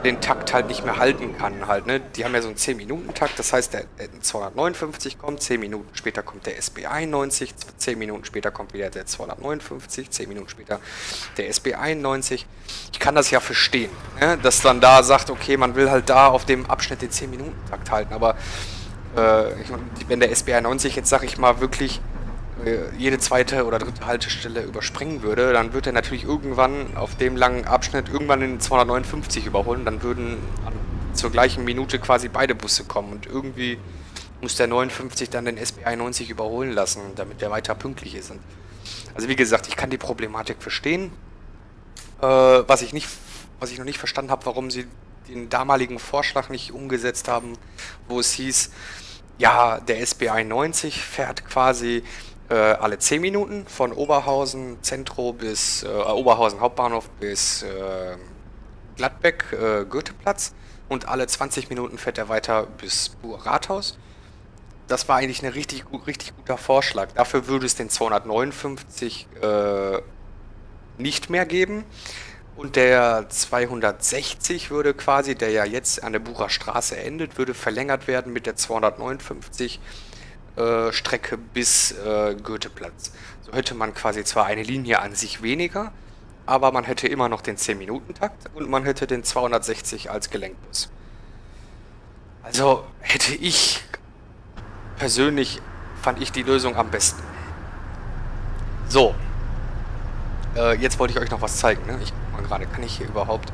den Takt halt nicht mehr halten kann halt, ne? Die haben ja so einen 10-Minuten-Takt, das heißt, der, der 259 kommt, 10 Minuten später kommt der SB 91, 10 Minuten später kommt wieder der 259, 10 Minuten später der SB 91. Ich kann das ja verstehen, ne? dass dann da sagt, okay, man will halt da auf dem Abschnitt den 10-Minuten-Takt halten, aber äh, ich, wenn der SB 91 jetzt, sag ich mal, wirklich jede zweite oder dritte Haltestelle überspringen würde, dann würde er natürlich irgendwann auf dem langen Abschnitt irgendwann in 259 überholen. Dann würden zur gleichen Minute quasi beide Busse kommen und irgendwie muss der 59 dann den SB 91 überholen lassen, damit der weiter pünktlich ist. Also wie gesagt, ich kann die Problematik verstehen. Äh, was ich nicht, was ich noch nicht verstanden habe, warum sie den damaligen Vorschlag nicht umgesetzt haben, wo es hieß, ja, der SB 91 fährt quasi äh, alle 10 Minuten von Oberhausen Zentro bis äh, Oberhausen Hauptbahnhof bis äh, Gladbeck äh, Goetheplatz und alle 20 Minuten fährt er weiter bis Buhr Rathaus. Das war eigentlich ein richtig, richtig guter Vorschlag. Dafür würde es den 259 äh, nicht mehr geben. Und der 260 würde quasi, der ja jetzt an der Bucher Straße endet, würde verlängert werden mit der 259 äh, Strecke bis äh, Goetheplatz. So hätte man quasi zwar eine Linie an sich weniger, aber man hätte immer noch den 10-Minuten-Takt und man hätte den 260 als Gelenkbus. Also hätte ich persönlich, fand ich die Lösung am besten. So. Äh, jetzt wollte ich euch noch was zeigen. Ne? Ich guck mal gerade, kann ich hier überhaupt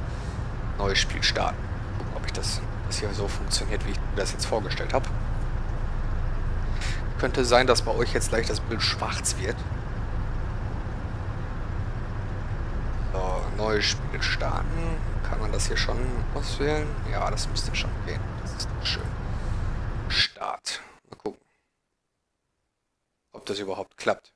neues Spiel starten? Gucken, ob ich das, das hier so funktioniert, wie ich mir das jetzt vorgestellt habe. Könnte sein, dass bei euch jetzt gleich das Bild schwarz wird. So, neues Spiel starten. Kann man das hier schon auswählen? Ja, das müsste schon gehen. Das ist schön. Start. Mal gucken, ob das überhaupt klappt.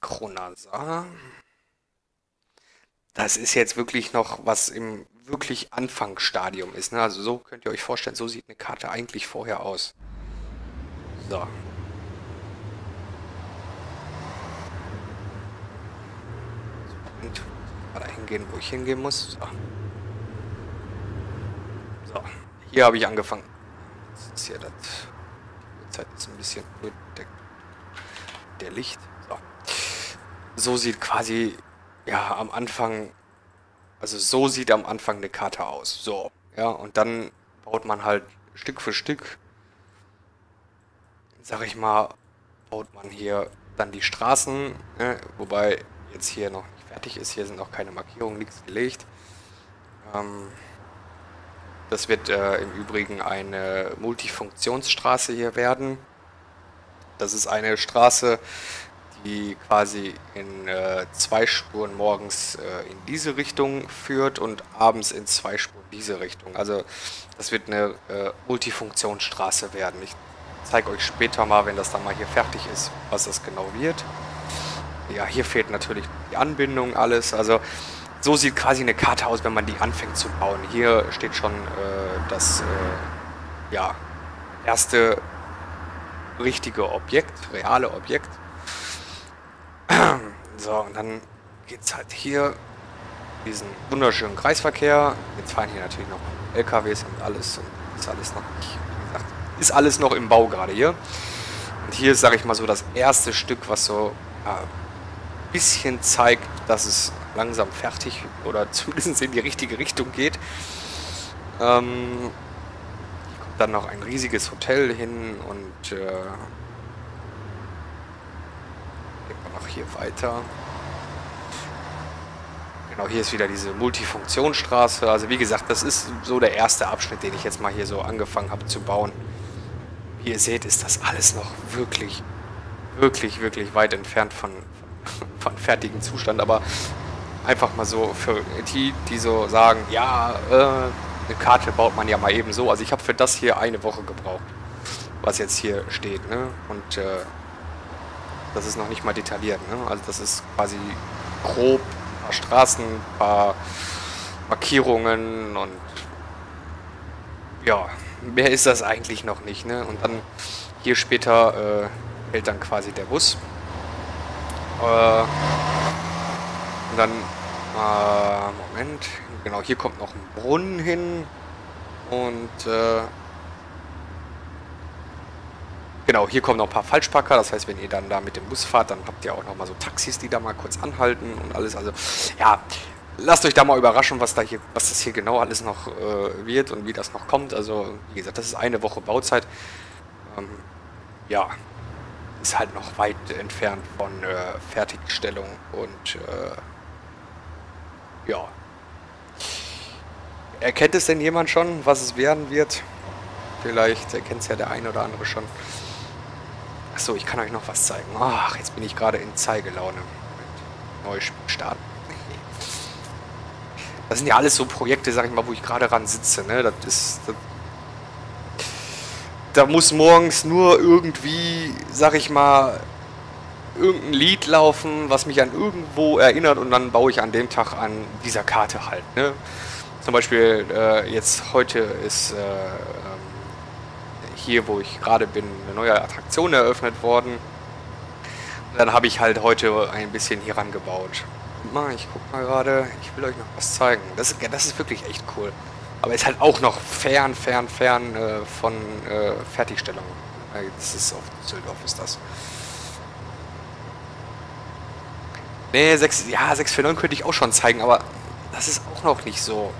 Kronasa. Das ist jetzt wirklich noch was im wirklich Anfangsstadium ist. Ne? Also so könnt ihr euch vorstellen, so sieht eine Karte eigentlich vorher aus. So. Und da hingehen, wo ich hingehen muss. So. so. Hier habe ich angefangen. Das ist hier das. Die Zeit ist ein bisschen. Der, der Licht. So. so sieht quasi ja am Anfang also so sieht am Anfang eine Karte aus. So, ja, und dann baut man halt Stück für Stück, sag ich mal, baut man hier dann die Straßen, ne, wobei jetzt hier noch nicht fertig ist. Hier sind noch keine Markierungen, nichts gelegt. Ähm, das wird äh, im Übrigen eine Multifunktionsstraße hier werden. Das ist eine Straße, die quasi in äh, zwei Spuren morgens äh, in diese Richtung führt und abends in zwei Spuren diese Richtung. Also das wird eine äh, Multifunktionsstraße werden. Ich zeige euch später mal, wenn das dann mal hier fertig ist, was das genau wird. Ja, hier fehlt natürlich die Anbindung, alles. Also so sieht quasi eine Karte aus, wenn man die anfängt zu bauen. Hier steht schon äh, das äh, ja, erste richtige Objekt, reale Objekt. <clears throat> So, und dann geht es halt hier diesen wunderschönen Kreisverkehr. Jetzt fahren hier natürlich noch LKWs und alles. Und ist alles noch nicht, gesagt, ist alles noch im Bau gerade hier. Und hier ist, sage ich mal so, das erste Stück, was so ein bisschen zeigt, dass es langsam fertig oder <laughs> zumindest in die richtige Richtung geht. Ähm, hier kommt dann noch ein riesiges Hotel hin und äh, noch hier weiter. Genau, hier ist wieder diese Multifunktionsstraße. Also wie gesagt, das ist so der erste Abschnitt, den ich jetzt mal hier so angefangen habe zu bauen. Wie ihr seht, ist das alles noch wirklich, wirklich, wirklich weit entfernt von, <laughs> von fertigem Zustand. Aber einfach mal so für die, die so sagen, ja, äh, eine Karte baut man ja mal eben so. Also ich habe für das hier eine Woche gebraucht, was jetzt hier steht. Ne? Und äh, das ist noch nicht mal detailliert. Ne? Also das ist quasi grob ein paar Straßen, ein paar Markierungen und ja, mehr ist das eigentlich noch nicht. Ne? Und dann hier später äh, hält dann quasi der Bus. Äh, Und dann, äh, Moment, genau, hier kommt noch ein Brunnen hin. Und, äh, Genau, hier kommen noch ein paar Falschparker. Das heißt, wenn ihr dann da mit dem Bus fahrt, dann habt ihr auch noch mal so Taxis, die da mal kurz anhalten und alles. Also, ja, lasst euch da mal überraschen, was da hier, was das hier genau alles noch äh, wird und wie das noch kommt. Also, wie gesagt, das ist eine Woche Bauzeit. Ähm, ja, ist halt noch weit entfernt von äh, Fertigstellung und äh, ja. Erkennt es denn jemand schon, was es werden wird? Vielleicht erkennt es ja der eine oder andere schon. Achso, ich kann euch noch was zeigen. Ach, jetzt bin ich gerade in Zeigelaune. Spiel starten. Das sind ja alles so Projekte, sag ich mal, wo ich gerade ran sitze. Ne? Das ist. Das, da muss morgens nur irgendwie, sag ich mal, irgendein Lied laufen, was mich an irgendwo erinnert und dann baue ich an dem Tag an dieser Karte halt. Ne? Zum Beispiel äh, jetzt heute ist äh, hier, wo ich gerade bin, eine neue Attraktion eröffnet worden. Und dann habe ich halt heute ein bisschen hier rangebaut. Mal, ich guck mal gerade, ich will euch noch was zeigen. Das, das ist wirklich echt cool. Aber ist halt auch noch fern, fern, fern äh, von äh, Fertigstellung. Das ist auf Düsseldorf ist das. Ne, 6, ja, 649 könnte ich auch schon zeigen, aber das ist auch noch nicht so.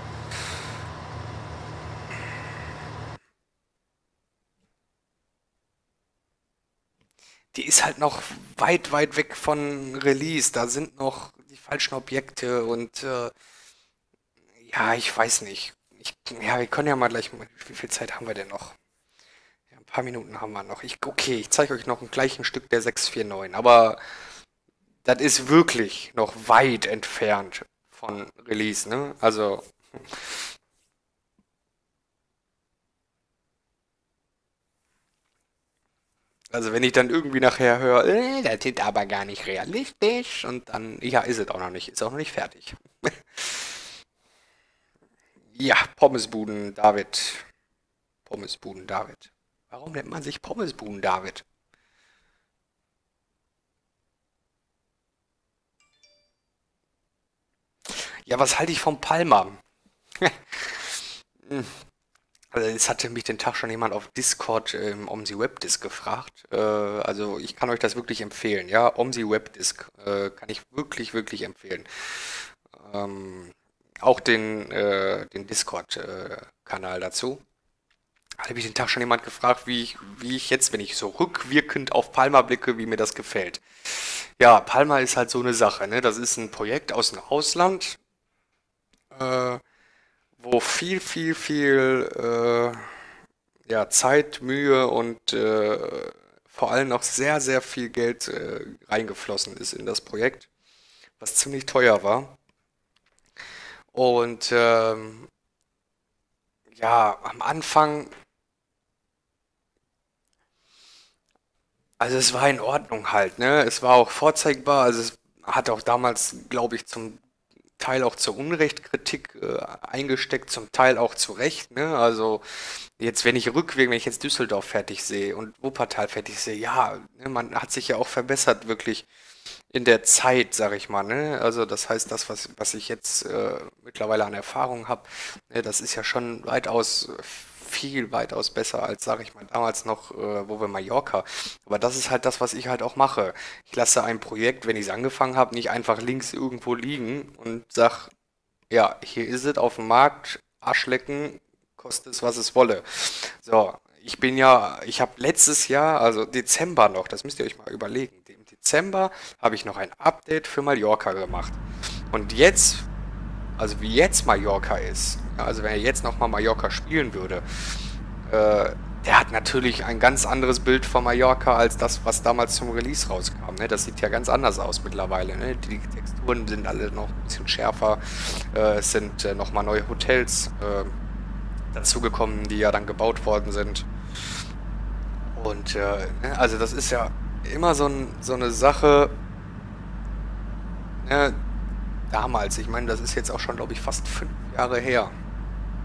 Die ist halt noch weit, weit weg von Release. Da sind noch die falschen Objekte und äh, ja, ich weiß nicht. Ich, ja, wir können ja mal gleich, wie viel Zeit haben wir denn noch? Ja, ein paar Minuten haben wir noch. Ich, okay, ich zeige euch noch ein gleichen Stück der 649, aber das ist wirklich noch weit entfernt von Release, ne? Also Also wenn ich dann irgendwie nachher höre, äh, das ist aber gar nicht realistisch und dann, ja, ist es auch noch nicht, ist auch noch nicht fertig. <laughs> ja, Pommesbuden David. Pommesbuden David. Warum nennt man sich Pommesbuden David? Ja, was halte ich vom Palmer? <laughs> Also es hatte mich den Tag schon jemand auf Discord ähm, Omsi Webdisk gefragt. Äh, also ich kann euch das wirklich empfehlen. Ja, Omsi Webdisk äh, kann ich wirklich, wirklich empfehlen. Ähm, auch den, äh, den Discord-Kanal dazu. Da habe ich den Tag schon jemand gefragt, wie ich, wie ich jetzt, wenn ich so rückwirkend auf Palma blicke, wie mir das gefällt. Ja, Palma ist halt so eine Sache. Ne? Das ist ein Projekt aus dem Ausland. Äh, wo viel, viel, viel äh, ja, Zeit, Mühe und äh, vor allem auch sehr, sehr viel Geld äh, reingeflossen ist in das Projekt, was ziemlich teuer war. Und ähm, ja, am Anfang, also es war in Ordnung halt, ne? Es war auch vorzeigbar, also es hat auch damals, glaube ich, zum Teil auch zur Unrecht Kritik äh, eingesteckt, zum Teil auch zu Recht. Ne? Also jetzt, wenn ich rückwirkend, wenn ich jetzt Düsseldorf fertig sehe und Wuppertal fertig sehe, ja, ne, man hat sich ja auch verbessert wirklich in der Zeit, sag ich mal. Ne? Also das heißt, das, was, was ich jetzt äh, mittlerweile an Erfahrung habe, ne, das ist ja schon weitaus viel weitaus besser als, sage ich mal, damals noch, äh, wo wir Mallorca. Aber das ist halt das, was ich halt auch mache. Ich lasse ein Projekt, wenn ich es angefangen habe, nicht einfach links irgendwo liegen und sag, ja, hier ist es auf dem Markt, Arschlecken, kostet es, was es wolle. So, ich bin ja, ich habe letztes Jahr, also Dezember noch, das müsst ihr euch mal überlegen, im Dezember habe ich noch ein Update für Mallorca gemacht. Und jetzt, also wie jetzt Mallorca ist, also wenn er jetzt nochmal Mallorca spielen würde, äh, der hat natürlich ein ganz anderes Bild von Mallorca als das, was damals zum Release rauskam. Ne? Das sieht ja ganz anders aus mittlerweile. Ne? Die Texturen sind alle noch ein bisschen schärfer. Äh, es sind äh, nochmal neue Hotels äh, dazugekommen, die ja dann gebaut worden sind. Und äh, ne? also das ist ja immer so, ein, so eine Sache, ne? damals, ich meine, das ist jetzt auch schon, glaube ich, fast fünf Jahre her.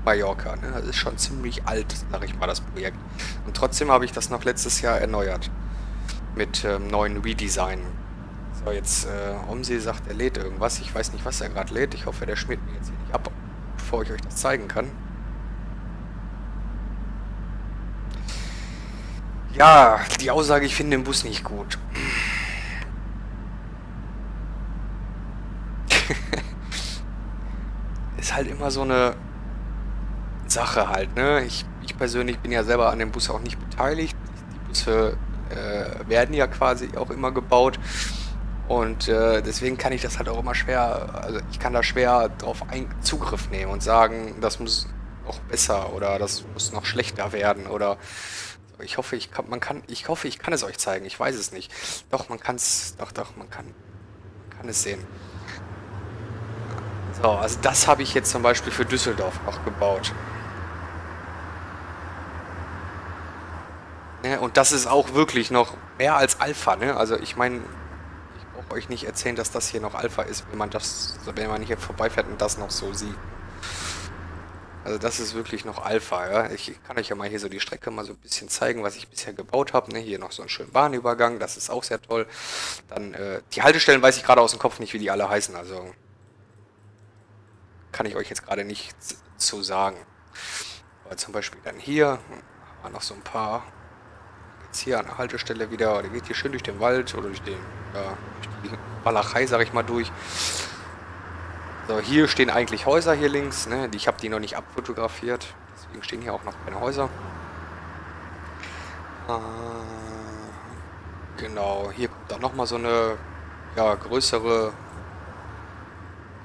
Mallorca. Ne? Das ist schon ziemlich alt, sag ich mal, das Projekt. Und trotzdem habe ich das noch letztes Jahr erneuert. Mit ähm, neuen Redesign. So, jetzt äh, Omsi sagt, er lädt irgendwas. Ich weiß nicht, was er gerade lädt. Ich hoffe, der schmiert mir jetzt hier nicht ab, bevor ich euch das zeigen kann. Ja, die Aussage, ich finde den Bus nicht gut. <laughs> ist halt immer so eine Sache halt, ne? Ich, ich persönlich bin ja selber an dem Bus auch nicht beteiligt. Die Busse äh, werden ja quasi auch immer gebaut. Und äh, deswegen kann ich das halt auch immer schwer, also ich kann da schwer drauf ein Zugriff nehmen und sagen, das muss noch besser oder das muss noch schlechter werden oder ich hoffe, ich kann, man kann, ich hoffe, ich kann es euch zeigen. Ich weiß es nicht. Doch, man kann es, doch, doch, man kann, man kann es sehen. So, also das habe ich jetzt zum Beispiel für Düsseldorf noch gebaut. Ne, und das ist auch wirklich noch mehr als Alpha, ne? Also ich meine, ich brauche euch nicht erzählen, dass das hier noch Alpha ist, wenn man das, wenn man hier vorbeifährt und das noch so sieht. Also das ist wirklich noch Alpha, ja. Ich kann euch ja mal hier so die Strecke mal so ein bisschen zeigen, was ich bisher gebaut habe. Ne? Hier noch so einen schönen Bahnübergang, das ist auch sehr toll. Dann äh, die Haltestellen weiß ich gerade aus dem Kopf nicht, wie die alle heißen, also kann ich euch jetzt gerade nicht zu sagen. Aber zum Beispiel dann hier haben wir noch so ein paar. Jetzt hier an der Haltestelle wieder, der geht hier schön durch den Wald oder durch den, ja, durch die Walachei, sag ich mal, durch. So, hier stehen eigentlich Häuser hier links. Ne? Ich habe die noch nicht abfotografiert. Deswegen stehen hier auch noch keine Häuser. Äh, genau, hier kommt dann nochmal so eine ja, größere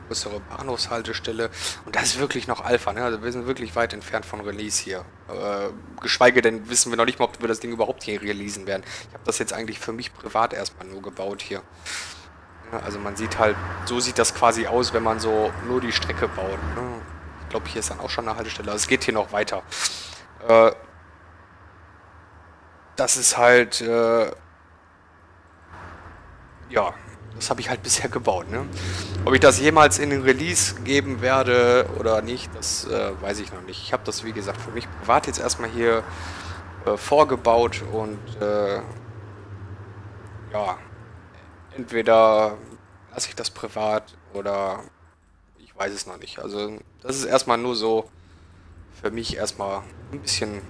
größere Bahnhofshaltestelle. Und das ist wirklich noch Alpha, ne? Also wir sind wirklich weit entfernt von Release hier. Äh, geschweige denn wissen wir noch nicht mal, ob wir das Ding überhaupt hier releasen werden. Ich habe das jetzt eigentlich für mich privat erstmal nur gebaut hier. Also man sieht halt, so sieht das quasi aus, wenn man so nur die Strecke baut. Ne? Ich glaube, hier ist dann auch schon eine Haltestelle. Also es geht hier noch weiter. Äh, das ist halt, äh, ja, das habe ich halt <laughs> bisher gebaut. Ne? Ob ich das jemals in den Release geben werde oder nicht, das äh, weiß ich noch nicht. Ich habe das, wie gesagt, für mich privat jetzt erstmal hier äh, vorgebaut und äh, ja, entweder lasse ich das privat oder ich weiß es noch nicht. Also das ist erstmal nur so für mich erstmal ein bisschen,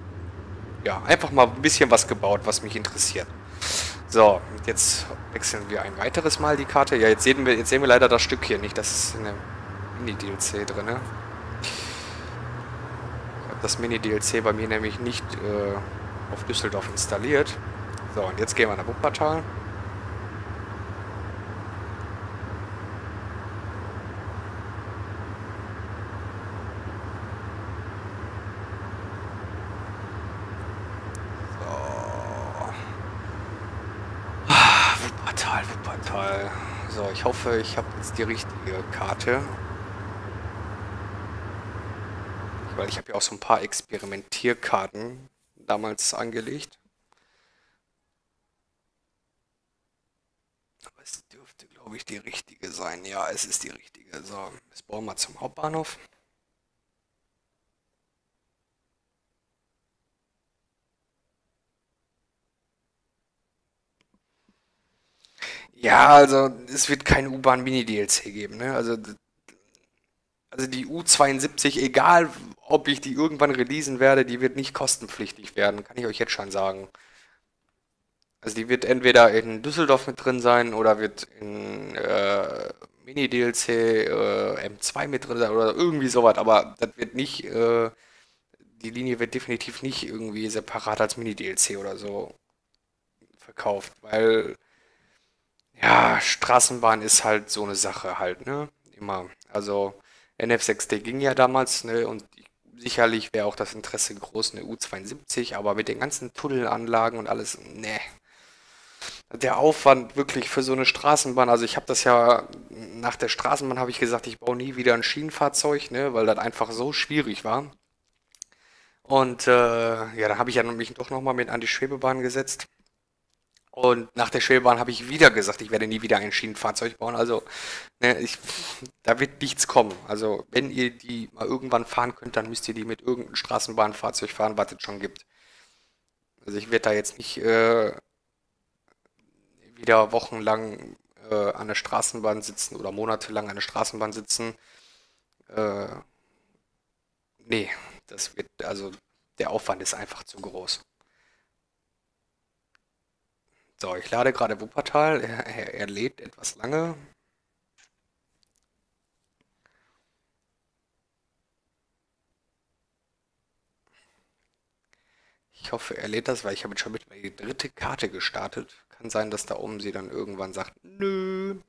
ja, einfach mal ein bisschen was gebaut, was mich interessiert. So, jetzt wechseln wir ein weiteres Mal die Karte. Ja, jetzt sehen wir, jetzt sehen wir leider das Stück hier nicht. Das ist in der Mini-DLC drin. Ich habe das Mini-DLC bei mir nämlich nicht äh, auf Düsseldorf installiert. So, und jetzt gehen wir nach Wuppertal. ich hoffe, ich habe jetzt die richtige Karte. Weil ich habe ja auch so ein paar Experimentierkarten damals angelegt. Aber es dürfte, glaube ich, die richtige sein. Ja, es ist die richtige. So, jetzt bauen wir zum Hauptbahnhof. Ja, also es wird kein U-Bahn Mini-DLC geben, ne? Also, also die U72, egal ob ich die irgendwann releasen werde, die wird nicht kostenpflichtig werden, kann ich euch jetzt schon sagen. Also die wird entweder in Düsseldorf mit drin sein oder wird in äh, Mini-DLC äh, M2 mit drin sein oder irgendwie sowas, aber das wird nicht, äh, die Linie wird definitiv nicht irgendwie separat als Mini-DLC oder so verkauft, weil ja, Straßenbahn ist halt so eine Sache halt, ne? Immer. Also NF6D ging ja damals, ne? Und sicherlich wäre auch das Interesse groß, eine U72, aber mit den ganzen Tunnelanlagen und alles, ne. Der Aufwand wirklich für so eine Straßenbahn, also ich habe das ja, nach der Straßenbahn habe ich gesagt, ich baue nie wieder ein Schienenfahrzeug, ne? Weil das einfach so schwierig war. Und äh, ja, da habe ich ja mich doch nochmal mit an die Schwebebahn gesetzt. Und nach der Schwebebahn habe ich wieder gesagt, ich werde nie wieder ein Schienenfahrzeug bauen. Also, ne, ich, da wird nichts kommen. Also, wenn ihr die mal irgendwann fahren könnt, dann müsst ihr die mit irgendeinem Straßenbahnfahrzeug fahren, was es schon gibt. Also, ich werde da jetzt nicht äh, wieder wochenlang äh, an der Straßenbahn sitzen oder monatelang an der Straßenbahn sitzen. Äh, nee, das wird, also der Aufwand ist einfach zu groß. So, ich lade gerade Wuppertal. Er, er, er lädt etwas lange. Ich hoffe, er lädt das, weil ich habe jetzt schon mit die dritte Karte gestartet. Kann sein, dass da oben sie dann irgendwann sagt, nö.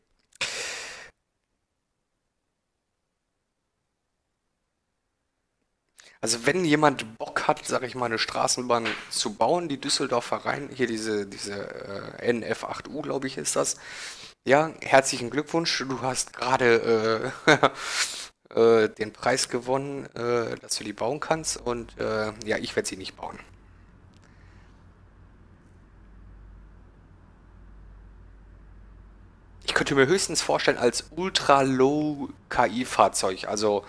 Also wenn jemand Bock hat, sage ich mal, eine Straßenbahn zu bauen, die Düsseldorfer Rhein, hier diese, diese äh, NF8U, glaube ich, ist das. Ja, herzlichen Glückwunsch, du hast gerade äh, <laughs> äh, den Preis gewonnen, äh, dass du die bauen kannst und äh, ja, ich werde sie nicht bauen. Ich könnte mir höchstens vorstellen als Ultra-Low-KI-Fahrzeug, also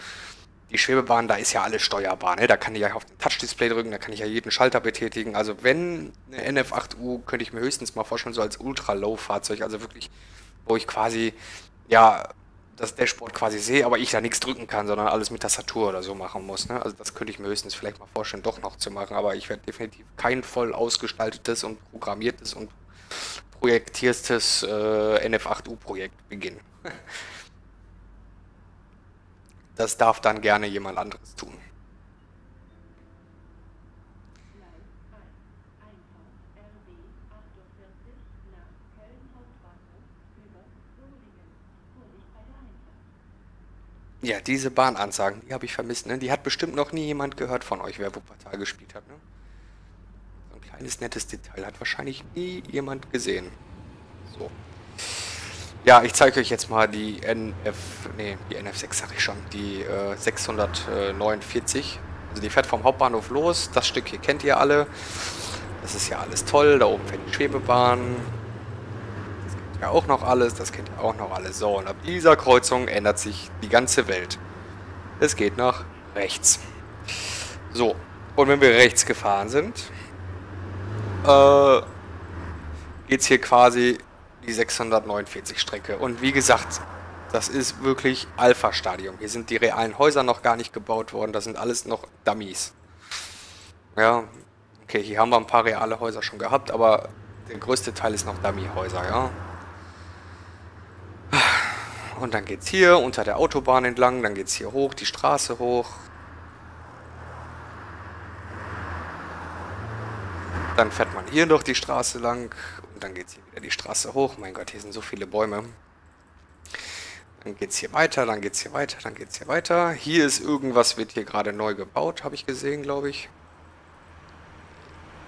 die Schwebebahn, da ist ja alles steuerbar. Ne? Da kann ich ja auf den Touch-Display drücken, da kann ich ja jeden Schalter betätigen. Also wenn eine NF8U, könnte ich mir höchstens mal vorstellen, so als Ultra-Low-Fahrzeug. Also wirklich, wo ich quasi, ja, das Dashboard quasi sehe, aber ich da nichts drücken kann, sondern alles mit Tastatur oder so machen muss. Ne? Also das könnte ich mir höchstens vielleicht mal vorstellen, doch noch zu machen. Aber ich werde definitiv kein voll ausgestaltetes und programmiertes und projektiertes äh, NF8U-Projekt beginnen. <laughs> Das darf dann gerne jemand anderes tun. Ja, diese Bahnansagen, die habe ich vermisst. Ne? Die hat bestimmt noch nie jemand gehört von euch, wer Wuppertal gespielt hat. Ne? So ein kleines nettes Detail hat wahrscheinlich nie jemand gesehen. So. Ja, ich zeige euch jetzt mal die NF, nee, die NF6 sag ich schon, die äh, 649. Also die fährt vom Hauptbahnhof los. Das Stück hier kennt ihr alle. Das ist ja alles toll. Da oben fährt die Schwebebahn. Das kennt ihr auch noch alles. Das kennt ihr auch noch alles. So, und ab dieser Kreuzung ändert sich die ganze Welt. Es geht nach rechts. So, und wenn wir rechts gefahren sind, äh, geht es hier quasi die 649 Strecke. Und wie gesagt, das ist wirklich Alpha-Stadium. Hier sind die realen Häuser noch gar nicht gebaut worden. Das sind alles noch Dummies. Ja, okay, hier haben wir ein paar reale Häuser schon gehabt, aber der größte Teil ist noch Dummy-Häuser, ja. Und dann geht's hier unter der Autobahn entlang, dann geht's hier hoch, die Straße hoch. Dann fährt man hier noch die Straße lang und dann geht es hier wieder die Straße hoch. Mein Gott, hier sind so viele Bäume. Dann geht es hier weiter, dann geht es hier weiter, dann geht es hier weiter. Hier ist irgendwas, wird hier gerade neu gebaut, habe ich gesehen, glaube ich.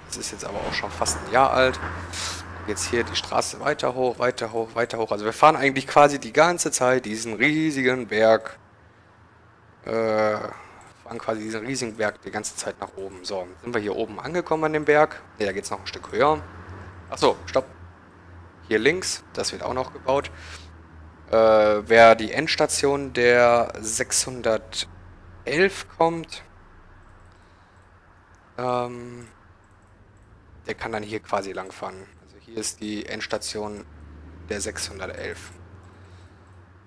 Das ist jetzt aber auch schon fast ein Jahr alt. Dann geht es hier die Straße weiter hoch, weiter hoch, weiter hoch. Also wir fahren eigentlich quasi die ganze Zeit diesen riesigen Berg. Äh, fahren quasi diesen riesigen Berg die ganze Zeit nach oben. So, sind wir hier oben angekommen an dem Berg. Ne, da geht es noch ein Stück höher. Achso, stopp. Hier links, das wird auch noch gebaut. Äh, wer die Endstation der 611 kommt, ähm, der kann dann hier quasi langfahren. Also hier ist die Endstation der 611.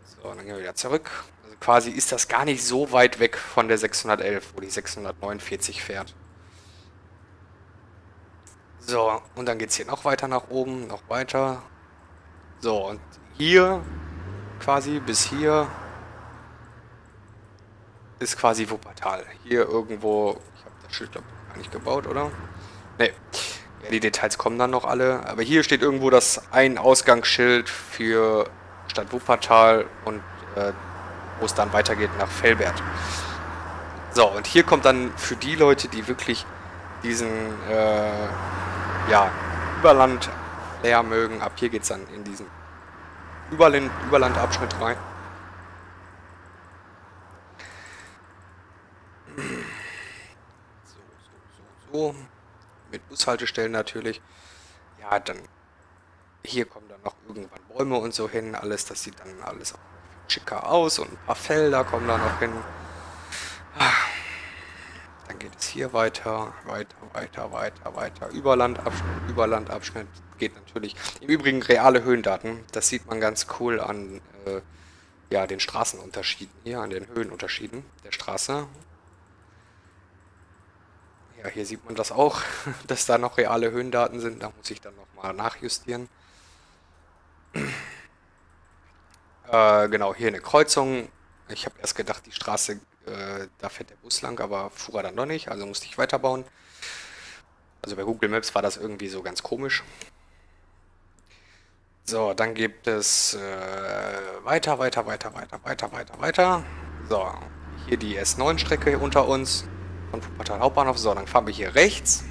So, dann gehen wir wieder zurück. Also quasi ist das gar nicht so weit weg von der 611, wo die 649 fährt. So, und dann geht es hier noch weiter nach oben, noch weiter. So, und hier quasi bis hier ist quasi Wuppertal. Hier irgendwo, ich habe das Schild glaube gar nicht gebaut, oder? Ne, ja, die Details kommen dann noch alle. Aber hier steht irgendwo das ein Ausgangsschild für Stadt Wuppertal und äh, wo es dann weitergeht nach Felbert. So, und hier kommt dann für die Leute, die wirklich diesen äh, ja, Überland leer mögen. Ab hier geht es dann in diesen Überland, Überlandabschnitt rein. So, so, so, so. Mit Bushaltestellen natürlich. Ja, dann hier kommen dann noch irgendwann Bäume und so hin. Alles, das sieht dann alles schicker aus und ein paar Felder kommen da noch hin. Dann geht es hier weiter, weiter, weiter, weiter, weiter. Überlandabschnitt, Überlandabschnitt. Geht natürlich. Im Übrigen reale Höhendaten. Das sieht man ganz cool an äh, ja, den Straßenunterschieden hier, an den Höhenunterschieden der Straße. Ja, hier sieht man das auch, <laughs> dass da noch reale Höhendaten sind. Da muss ich dann nochmal nachjustieren. Äh, genau, hier eine Kreuzung. Ich habe erst gedacht, die Straße, äh, da fährt der Bus lang, aber fuhr er dann doch nicht, also musste ich weiterbauen. Also bei Google Maps war das irgendwie so ganz komisch. So, dann gibt es äh, weiter, weiter, weiter, weiter, weiter, weiter, weiter. So, hier die S9-Strecke unter uns von Wuppertal Hauptbahnhof. So, dann fahren wir hier rechts.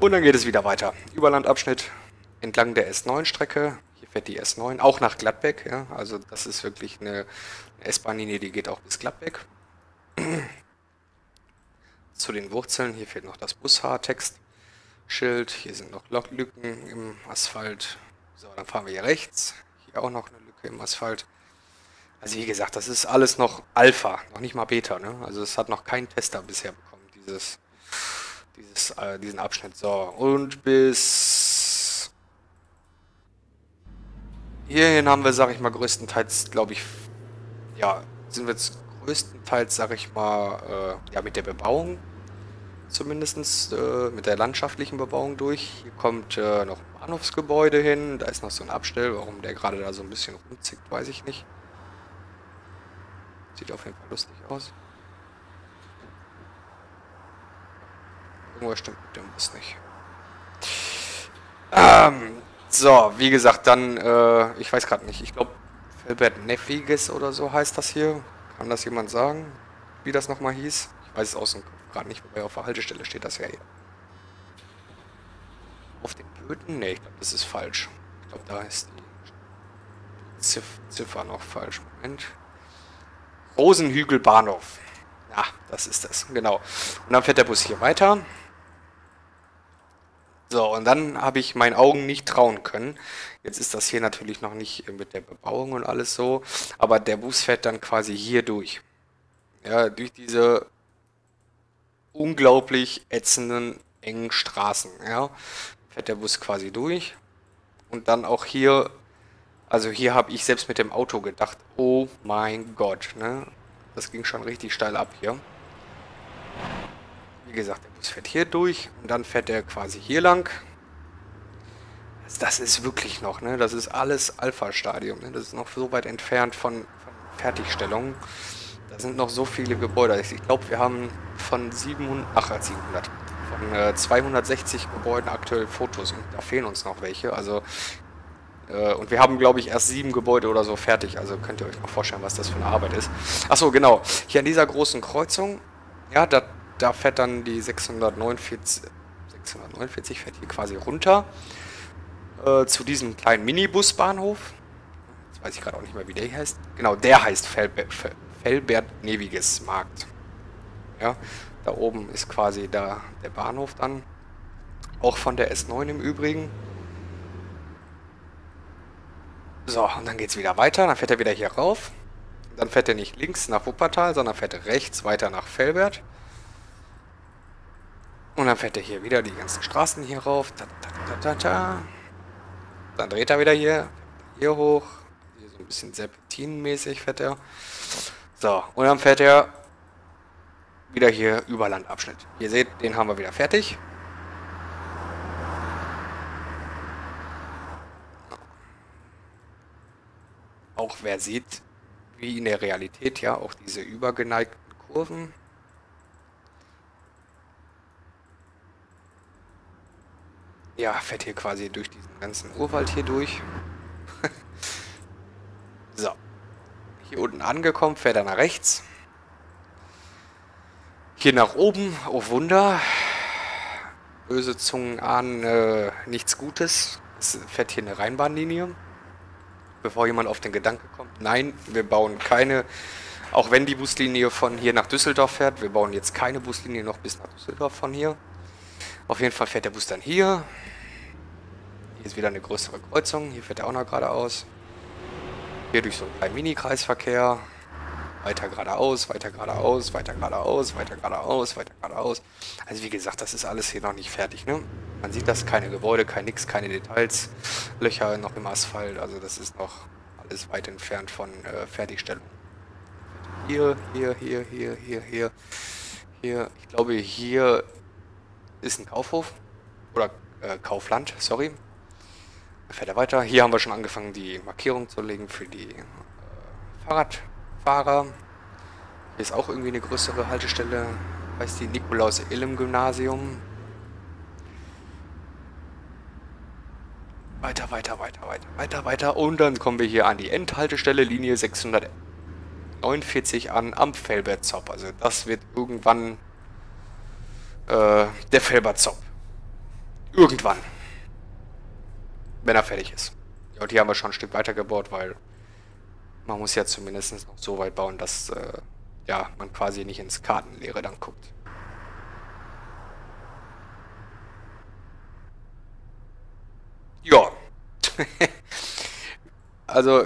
Und dann geht es wieder weiter. Überlandabschnitt entlang der S9-Strecke. Hier fährt die S9 auch nach Gladbeck. Ja? Also das ist wirklich eine S-Bahn-Linie, die geht auch bis Gladbeck. <clears throat> Zu den Wurzeln. Hier fehlt noch das Bushaar-Text. Schild. Hier sind noch Lücken im Asphalt. So, dann fahren wir hier rechts. Hier auch noch eine Lücke im Asphalt. Also wie gesagt, das ist alles noch Alpha, noch nicht mal Beta. Ne? Also es hat noch kein Tester bisher bekommen, dieses, dieses, äh, diesen Abschnitt. So, und bis hierhin haben wir, sag ich mal, größtenteils, glaube ich, ja, sind wir jetzt größtenteils, sag ich mal, äh, ja, mit der Bebauung zumindest äh, mit der landschaftlichen Bebauung durch. Hier kommt äh, noch ein Bahnhofsgebäude hin, da ist noch so ein Abstell, warum der gerade da so ein bisschen rumzickt, weiß ich nicht. Sieht auf jeden Fall lustig aus. Irgendwas stimmt mit dem Bus nicht. Ähm, so, wie gesagt, dann, äh, ich weiß gerade nicht, ich glaube, Filbert Neffiges oder so heißt das hier. Kann das jemand sagen, wie das nochmal hieß? Ich weiß es aus dem Kopf gerade nicht, wobei auf der Haltestelle steht das ja hier. Auf den Böden? Ne, ich glaube, das ist falsch. Ich glaube, da ist die Ziff Ziffer noch falsch. Moment. Rosenhügel Bahnhof. Ja, das ist das, genau. Und dann fährt der Bus hier weiter. So, und dann habe ich meinen Augen nicht trauen können. Jetzt ist das hier natürlich noch nicht mit der Bebauung und alles so, aber der Bus fährt dann quasi hier durch. Ja, durch diese unglaublich ätzenden, engen Straßen. Ja. Fährt der Bus quasi durch. Und dann auch hier, also hier habe ich selbst mit dem Auto gedacht, oh mein Gott. Ne? Das ging schon richtig steil ab hier. Wie gesagt, der Bus fährt hier durch und dann fährt er quasi hier lang. Das ist wirklich noch, ne? Das ist alles Alpha-Stadium. Ne? Das ist noch so weit entfernt von, von Fertigstellung. Da sind noch so viele Gebäude. Ich glaube, wir haben von 700, ach 700, von äh, 260 Gebäuden aktuell Fotos und da fehlen uns noch welche. Also äh, und wir haben, glaube ich, erst sieben Gebäude oder so fertig. Also könnt ihr euch mal vorstellen, was das für eine Arbeit ist. Achso, genau. Hier an dieser großen Kreuzung, ja, da, da fährt dann die 649, 649 fährt hier quasi runter äh, zu diesem kleinen Minibusbahnhof. Jetzt weiß ich gerade auch nicht mehr, wie der heißt. Genau, der heißt Felbe Felbert Neviges Markt. Ja, da oben ist quasi da der Bahnhof dann. Auch von der S9 im Übrigen. So, und dann geht es wieder weiter. Dann fährt er wieder hier rauf. Dann fährt er nicht links nach Wuppertal, sondern fährt rechts weiter nach Felbert. Und dann fährt er hier wieder die ganzen Straßen hier rauf. Ta, ta, ta, dann dreht er wieder hier, hier hoch. Hier so ein bisschen serpentinenmäßig fährt er. So, und dann fährt er wieder hier Überlandabschnitt. Ihr seht, den haben wir wieder fertig. Auch wer sieht, wie in der Realität ja auch diese übergeneigten Kurven. Ja, fährt hier quasi durch diesen ganzen Urwald hier durch. <laughs> so. Hier unten angekommen, fährt er nach rechts. Hier nach oben, oh Wunder. Böse Zungen ahnen äh, nichts Gutes. Es fährt hier eine Rheinbahnlinie. Bevor jemand auf den Gedanken kommt, nein, wir bauen keine, auch wenn die Buslinie von hier nach Düsseldorf fährt, wir bauen jetzt keine Buslinie noch bis nach Düsseldorf von hier. Auf jeden Fall fährt der Bus dann hier. Hier ist wieder eine größere Kreuzung, hier fährt er auch noch geradeaus. Hier durch so einen Mini-Kreisverkehr. weiter geradeaus, weiter geradeaus, weiter geradeaus, weiter geradeaus, weiter geradeaus. Also wie gesagt, das ist alles hier noch nicht fertig, ne? Man sieht das, keine Gebäude, kein nix, keine Details, Löcher noch im Asphalt, also das ist noch alles weit entfernt von äh, Fertigstellung. Hier, hier, hier, hier, hier, hier, hier, ich glaube hier ist ein Kaufhof oder äh, Kaufland, sorry. Fährt er weiter. Hier haben wir schon angefangen, die Markierung zu legen für die äh, Fahrradfahrer. Hier ist auch irgendwie eine größere Haltestelle. Heißt die Nikolaus-Illem-Gymnasium. Weiter, weiter, weiter, weiter, weiter, weiter. Und dann kommen wir hier an die Endhaltestelle, Linie 649 an, am Felbertzop. Also das wird irgendwann äh, der Felberzop. Irgendwann. Wenn er fertig ist. Ja, und hier haben wir schon ein Stück weiter gebaut, weil man muss ja zumindest noch so weit bauen, dass äh, ja, man quasi nicht ins Kartenleere dann guckt. Ja. <laughs> also,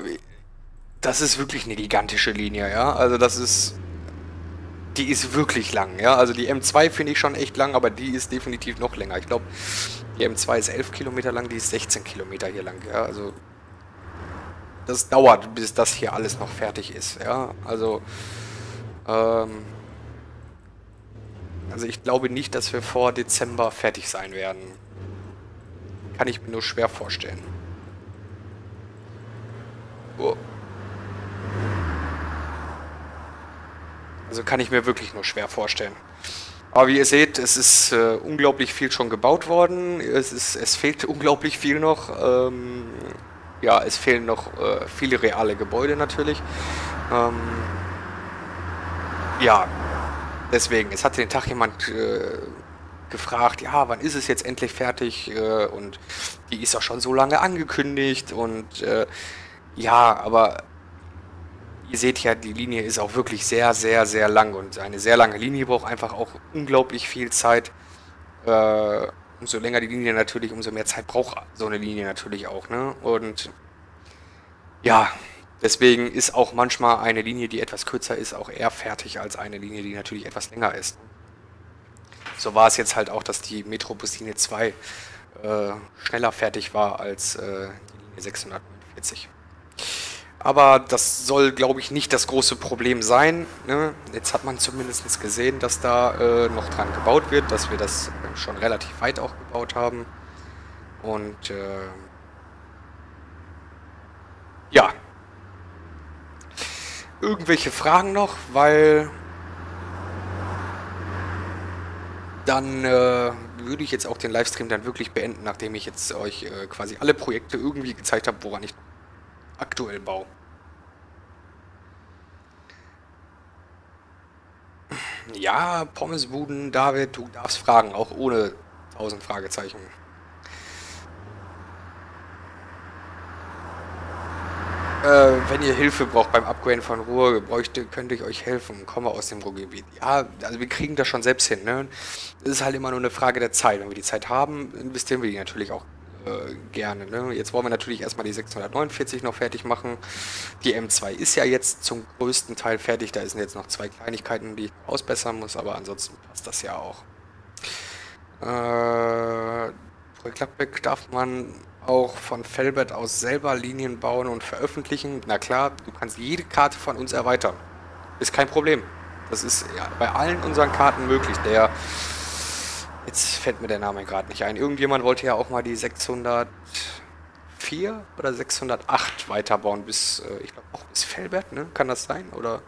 das ist wirklich eine gigantische Linie, ja. Also das ist... Die ist wirklich lang, ja. Also die M2 finde ich schon echt lang, aber die ist definitiv noch länger. Ich glaube, die M2 ist 11 Kilometer lang, die ist 16 Kilometer hier lang, ja. Also das dauert, bis das hier alles noch fertig ist, ja. Also, ähm, also ich glaube nicht, dass wir vor Dezember fertig sein werden. Kann ich mir nur schwer vorstellen. Oh. Also kann ich mir wirklich nur schwer vorstellen. Aber wie ihr seht, es ist äh, unglaublich viel schon gebaut worden. Es, ist, es fehlt <laughs> unglaublich viel noch. Ähm, ja, es fehlen noch äh, viele reale Gebäude natürlich. Ähm, ja, deswegen, es hat den Tag jemand äh, gefragt, ja, wann ist es jetzt endlich fertig? Äh, und die ist auch schon so lange angekündigt und äh, ja, aber ihr seht ja, die Linie ist auch wirklich sehr, sehr, sehr lang und eine sehr lange Linie braucht einfach auch unglaublich viel Zeit. Äh, umso länger die Linie natürlich, umso mehr Zeit braucht so eine Linie natürlich auch. Ne? Und ja, deswegen ist auch manchmal eine Linie, die etwas kürzer ist, auch eher fertig als eine Linie, die natürlich etwas länger ist. So war es jetzt halt auch, dass die Metrobuslinie 2 äh, schneller fertig war als äh, die Linie 649. Aber das soll, glaube ich, nicht das große Problem sein. Ne? Jetzt hat man zumindest gesehen, dass da äh, noch dran gebaut wird, dass wir das schon relativ weit auch gebaut haben. Und äh, ja. Irgendwelche Fragen noch, weil dann äh, würde ich jetzt auch den Livestream dann wirklich beenden, nachdem ich jetzt euch äh, quasi alle Projekte irgendwie gezeigt habe, woran ich aktuell Bau. Ja, Pommesbuden, David, du darfst fragen, auch ohne tausend Fragezeichen. Äh, wenn ihr Hilfe braucht beim Upgraden von Ruhr, bräuchte, könnte ich euch helfen, komme aus dem Ruhrgebiet. Ja, also wir kriegen das schon selbst hin. Ne? Es ist halt immer nur eine Frage der Zeit. Wenn wir die Zeit haben, investieren wir die natürlich auch äh, gerne. Ne? Jetzt wollen wir natürlich erstmal die 649 noch fertig machen. Die M2 ist ja jetzt zum größten Teil fertig. Da sind jetzt noch zwei Kleinigkeiten, die ich ausbessern muss, aber ansonsten passt das ja auch. Äh, Gladbeck darf man auch von Felbert aus selber Linien bauen und veröffentlichen. Na klar, du kannst jede Karte von uns erweitern. Ist kein Problem. Das ist ja bei allen unseren Karten möglich. Der Jetzt fällt mir der Name gerade nicht ein. Irgendjemand wollte ja auch mal die 604 oder 608 weiterbauen bis, äh, ich glaube auch bis Felbert, ne? Kann das sein? Oder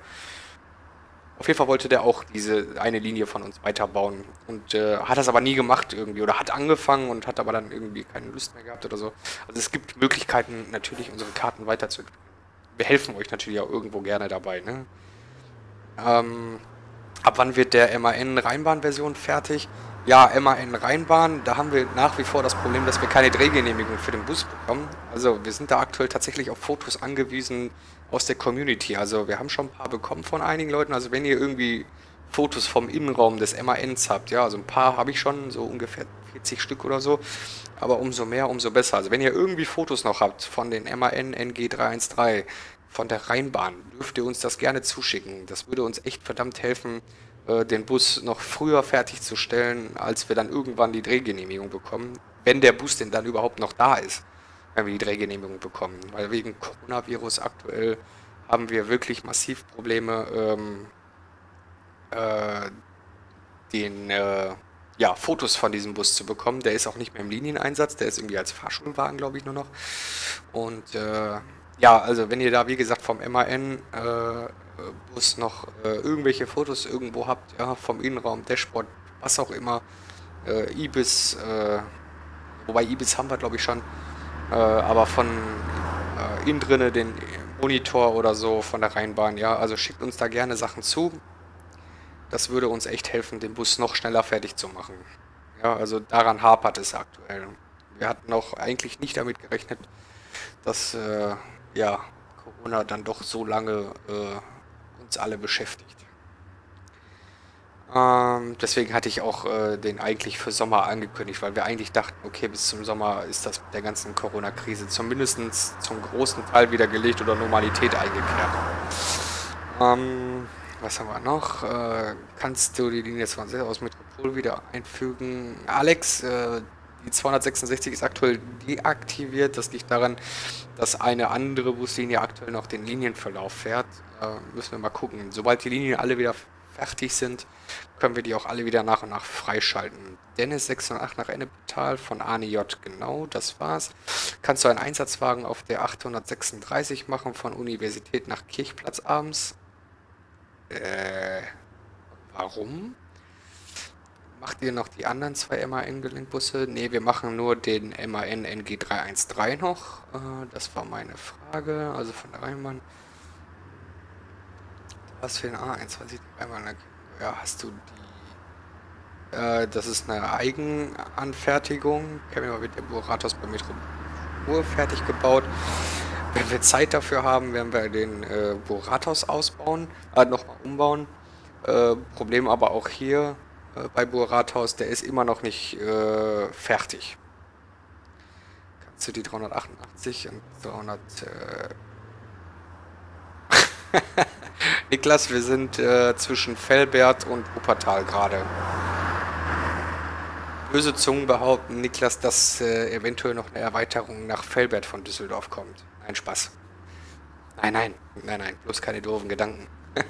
auf jeden Fall wollte der auch diese eine Linie von uns weiterbauen und äh, hat das aber nie gemacht irgendwie oder hat angefangen und hat aber dann irgendwie keine Lust mehr gehabt oder so. Also es gibt Möglichkeiten natürlich unsere Karten weiterzuentwickeln. Wir helfen euch natürlich auch irgendwo gerne dabei. Ne? Ähm, ab wann wird der MAN Rheinbahn-Version fertig? Ja, MAN Rheinbahn, da haben wir nach wie vor das Problem, dass wir keine Drehgenehmigung für den Bus bekommen. Also wir sind da aktuell tatsächlich auf Fotos angewiesen aus der Community. Also wir haben schon ein paar bekommen von einigen Leuten. Also wenn ihr irgendwie Fotos vom Innenraum des MANs habt, ja, also ein paar habe ich schon, so ungefähr 40 Stück oder so. Aber umso mehr, umso besser. Also wenn ihr irgendwie Fotos noch habt von den MAN NG313, von der Rheinbahn. Dürft ihr uns das gerne zuschicken. Das würde uns echt verdammt helfen, den Bus noch früher fertigzustellen, als wir dann irgendwann die Drehgenehmigung bekommen. Wenn der Bus denn dann überhaupt noch da ist, wenn wir die Drehgenehmigung bekommen. Weil wegen Coronavirus aktuell haben wir wirklich massiv Probleme, ähm, äh, den äh, ja, Fotos von diesem Bus zu bekommen. Der ist auch nicht mehr im Linieneinsatz, der ist irgendwie als Fahrschulwagen, glaube ich, nur noch. Und äh, ja, also wenn ihr da, wie gesagt, vom MAN-Bus äh, noch äh, irgendwelche Fotos irgendwo habt, ja, vom Innenraum, Dashboard, was auch immer, äh, Ibis, wobei Ibis haben wir, glaube ich, schon, aber von innen drinne den Monitor oder so von der Rheinbahn, ja, also schickt uns da gerne Sachen zu. Das würde uns echt helfen, den Bus noch schneller fertig zu machen. Ja, also daran hapert es aktuell. Wir hatten auch eigentlich nicht damit gerechnet, dass äh, ja, Corona dann doch so lange äh, uns alle beschäftigt. Ähm, deswegen hatte ich auch äh, den eigentlich für Sommer angekündigt, weil wir eigentlich dachten, okay, bis zum Sommer ist das mit der ganzen Corona-Krise zumindest zum großen Teil wieder gelegt oder Normalität eingekehrt. Ähm, was haben wir noch? Äh, kannst du die Linie 20 aus Metropol wieder einfügen? Alex, äh, die 266 ist aktuell deaktiviert. Das liegt daran, dass eine andere Buslinie aktuell noch den Linienverlauf fährt. Äh, müssen wir mal gucken. Sobald die Linien alle wieder fertig sind, können wir die auch alle wieder nach und nach freischalten. Dennis 608 nach Ennepetal von Arne J. Genau, das war's. Kannst du einen Einsatzwagen auf der 836 machen von Universität nach Kirchplatz abends? Äh, warum? Macht ihr noch die anderen zwei MAN-Gelenkbusse? Ne, wir machen nur den MAN NG313 noch. Äh, das war meine Frage. Also von der Rheinbahn. Was für ein A21 Rheinbahn? Ja, hast du die... Äh, das ist eine Eigenanfertigung. Cameo wird der Buratos bei Metro Uhr fertig gebaut. Wenn wir Zeit dafür haben, werden wir den äh, Buratos ausbauen, äh, nochmal umbauen. Äh, Problem aber auch hier äh, bei Buratos, der ist immer noch nicht äh, fertig. Kannst du die 388 und 300... Äh <laughs> Niklas, wir sind äh, zwischen Fellbert und Wuppertal gerade. Böse Zungen behaupten, Niklas, dass äh, eventuell noch eine Erweiterung nach Fellbert von Düsseldorf kommt. Nein, Spaß. Nein, nein, nein, nein, bloß keine doofen Gedanken. <laughs>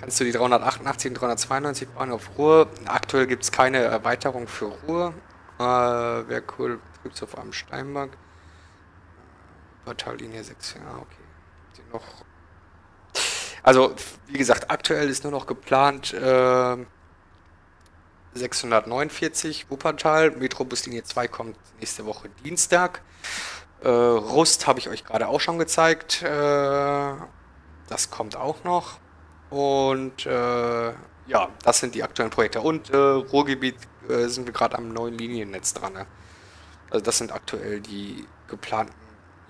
Kannst du die 388 und 392 bauen auf Ruhe? Aktuell gibt es keine Erweiterung für Ruhe. Äh, Wäre cool, Betriebshof am Steinberg. Portallinie 6, ja, okay. Die noch. Also, wie gesagt, aktuell ist nur noch geplant äh, 649 Wuppertal. Metrobuslinie 2 kommt nächste Woche Dienstag. Äh, Rust habe ich euch gerade auch schon gezeigt. Äh, das kommt auch noch. Und äh, ja, das sind die aktuellen Projekte. Und äh, Ruhrgebiet äh, sind wir gerade am neuen Liniennetz dran. Ne? Also das sind aktuell die geplanten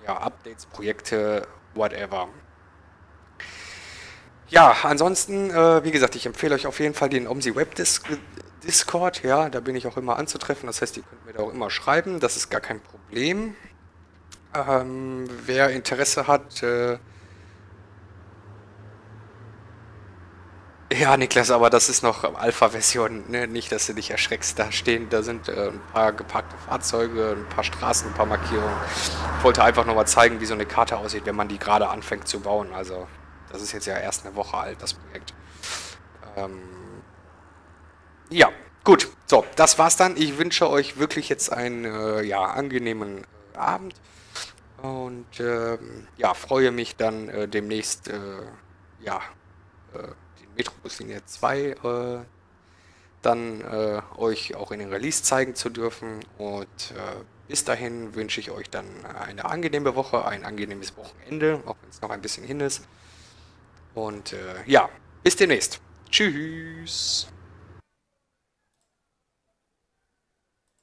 ja, Updates, Projekte, whatever. Ja, ansonsten, äh, wie gesagt, ich empfehle euch auf jeden Fall den OMSI Web Discord. Ja, da bin ich auch immer anzutreffen. Das heißt, ihr könnt mir da auch immer schreiben. Das ist gar kein Problem. Ähm, wer Interesse hat, äh ja, Niklas, aber das ist noch Alpha-Version, ne? nicht, dass du dich erschreckst. Da stehen, da sind äh, ein paar geparkte Fahrzeuge, ein paar Straßen, ein paar Markierungen. Ich wollte einfach nur mal zeigen, wie so eine Karte aussieht, wenn man die gerade anfängt zu bauen. Also, das ist jetzt ja erst eine Woche alt, das Projekt. Ähm ja, gut. So, das war's dann. Ich wünsche euch wirklich jetzt einen äh, ja, angenehmen äh, Abend. Und ähm, ja, freue mich dann äh, demnächst, äh, ja, äh, den Metrobuslinie 2 äh, dann äh, euch auch in den Release zeigen zu dürfen. Und äh, bis dahin wünsche ich euch dann eine angenehme Woche, ein angenehmes Wochenende, auch wenn es noch ein bisschen hin ist. Und ja, bis demnächst. Tschüss.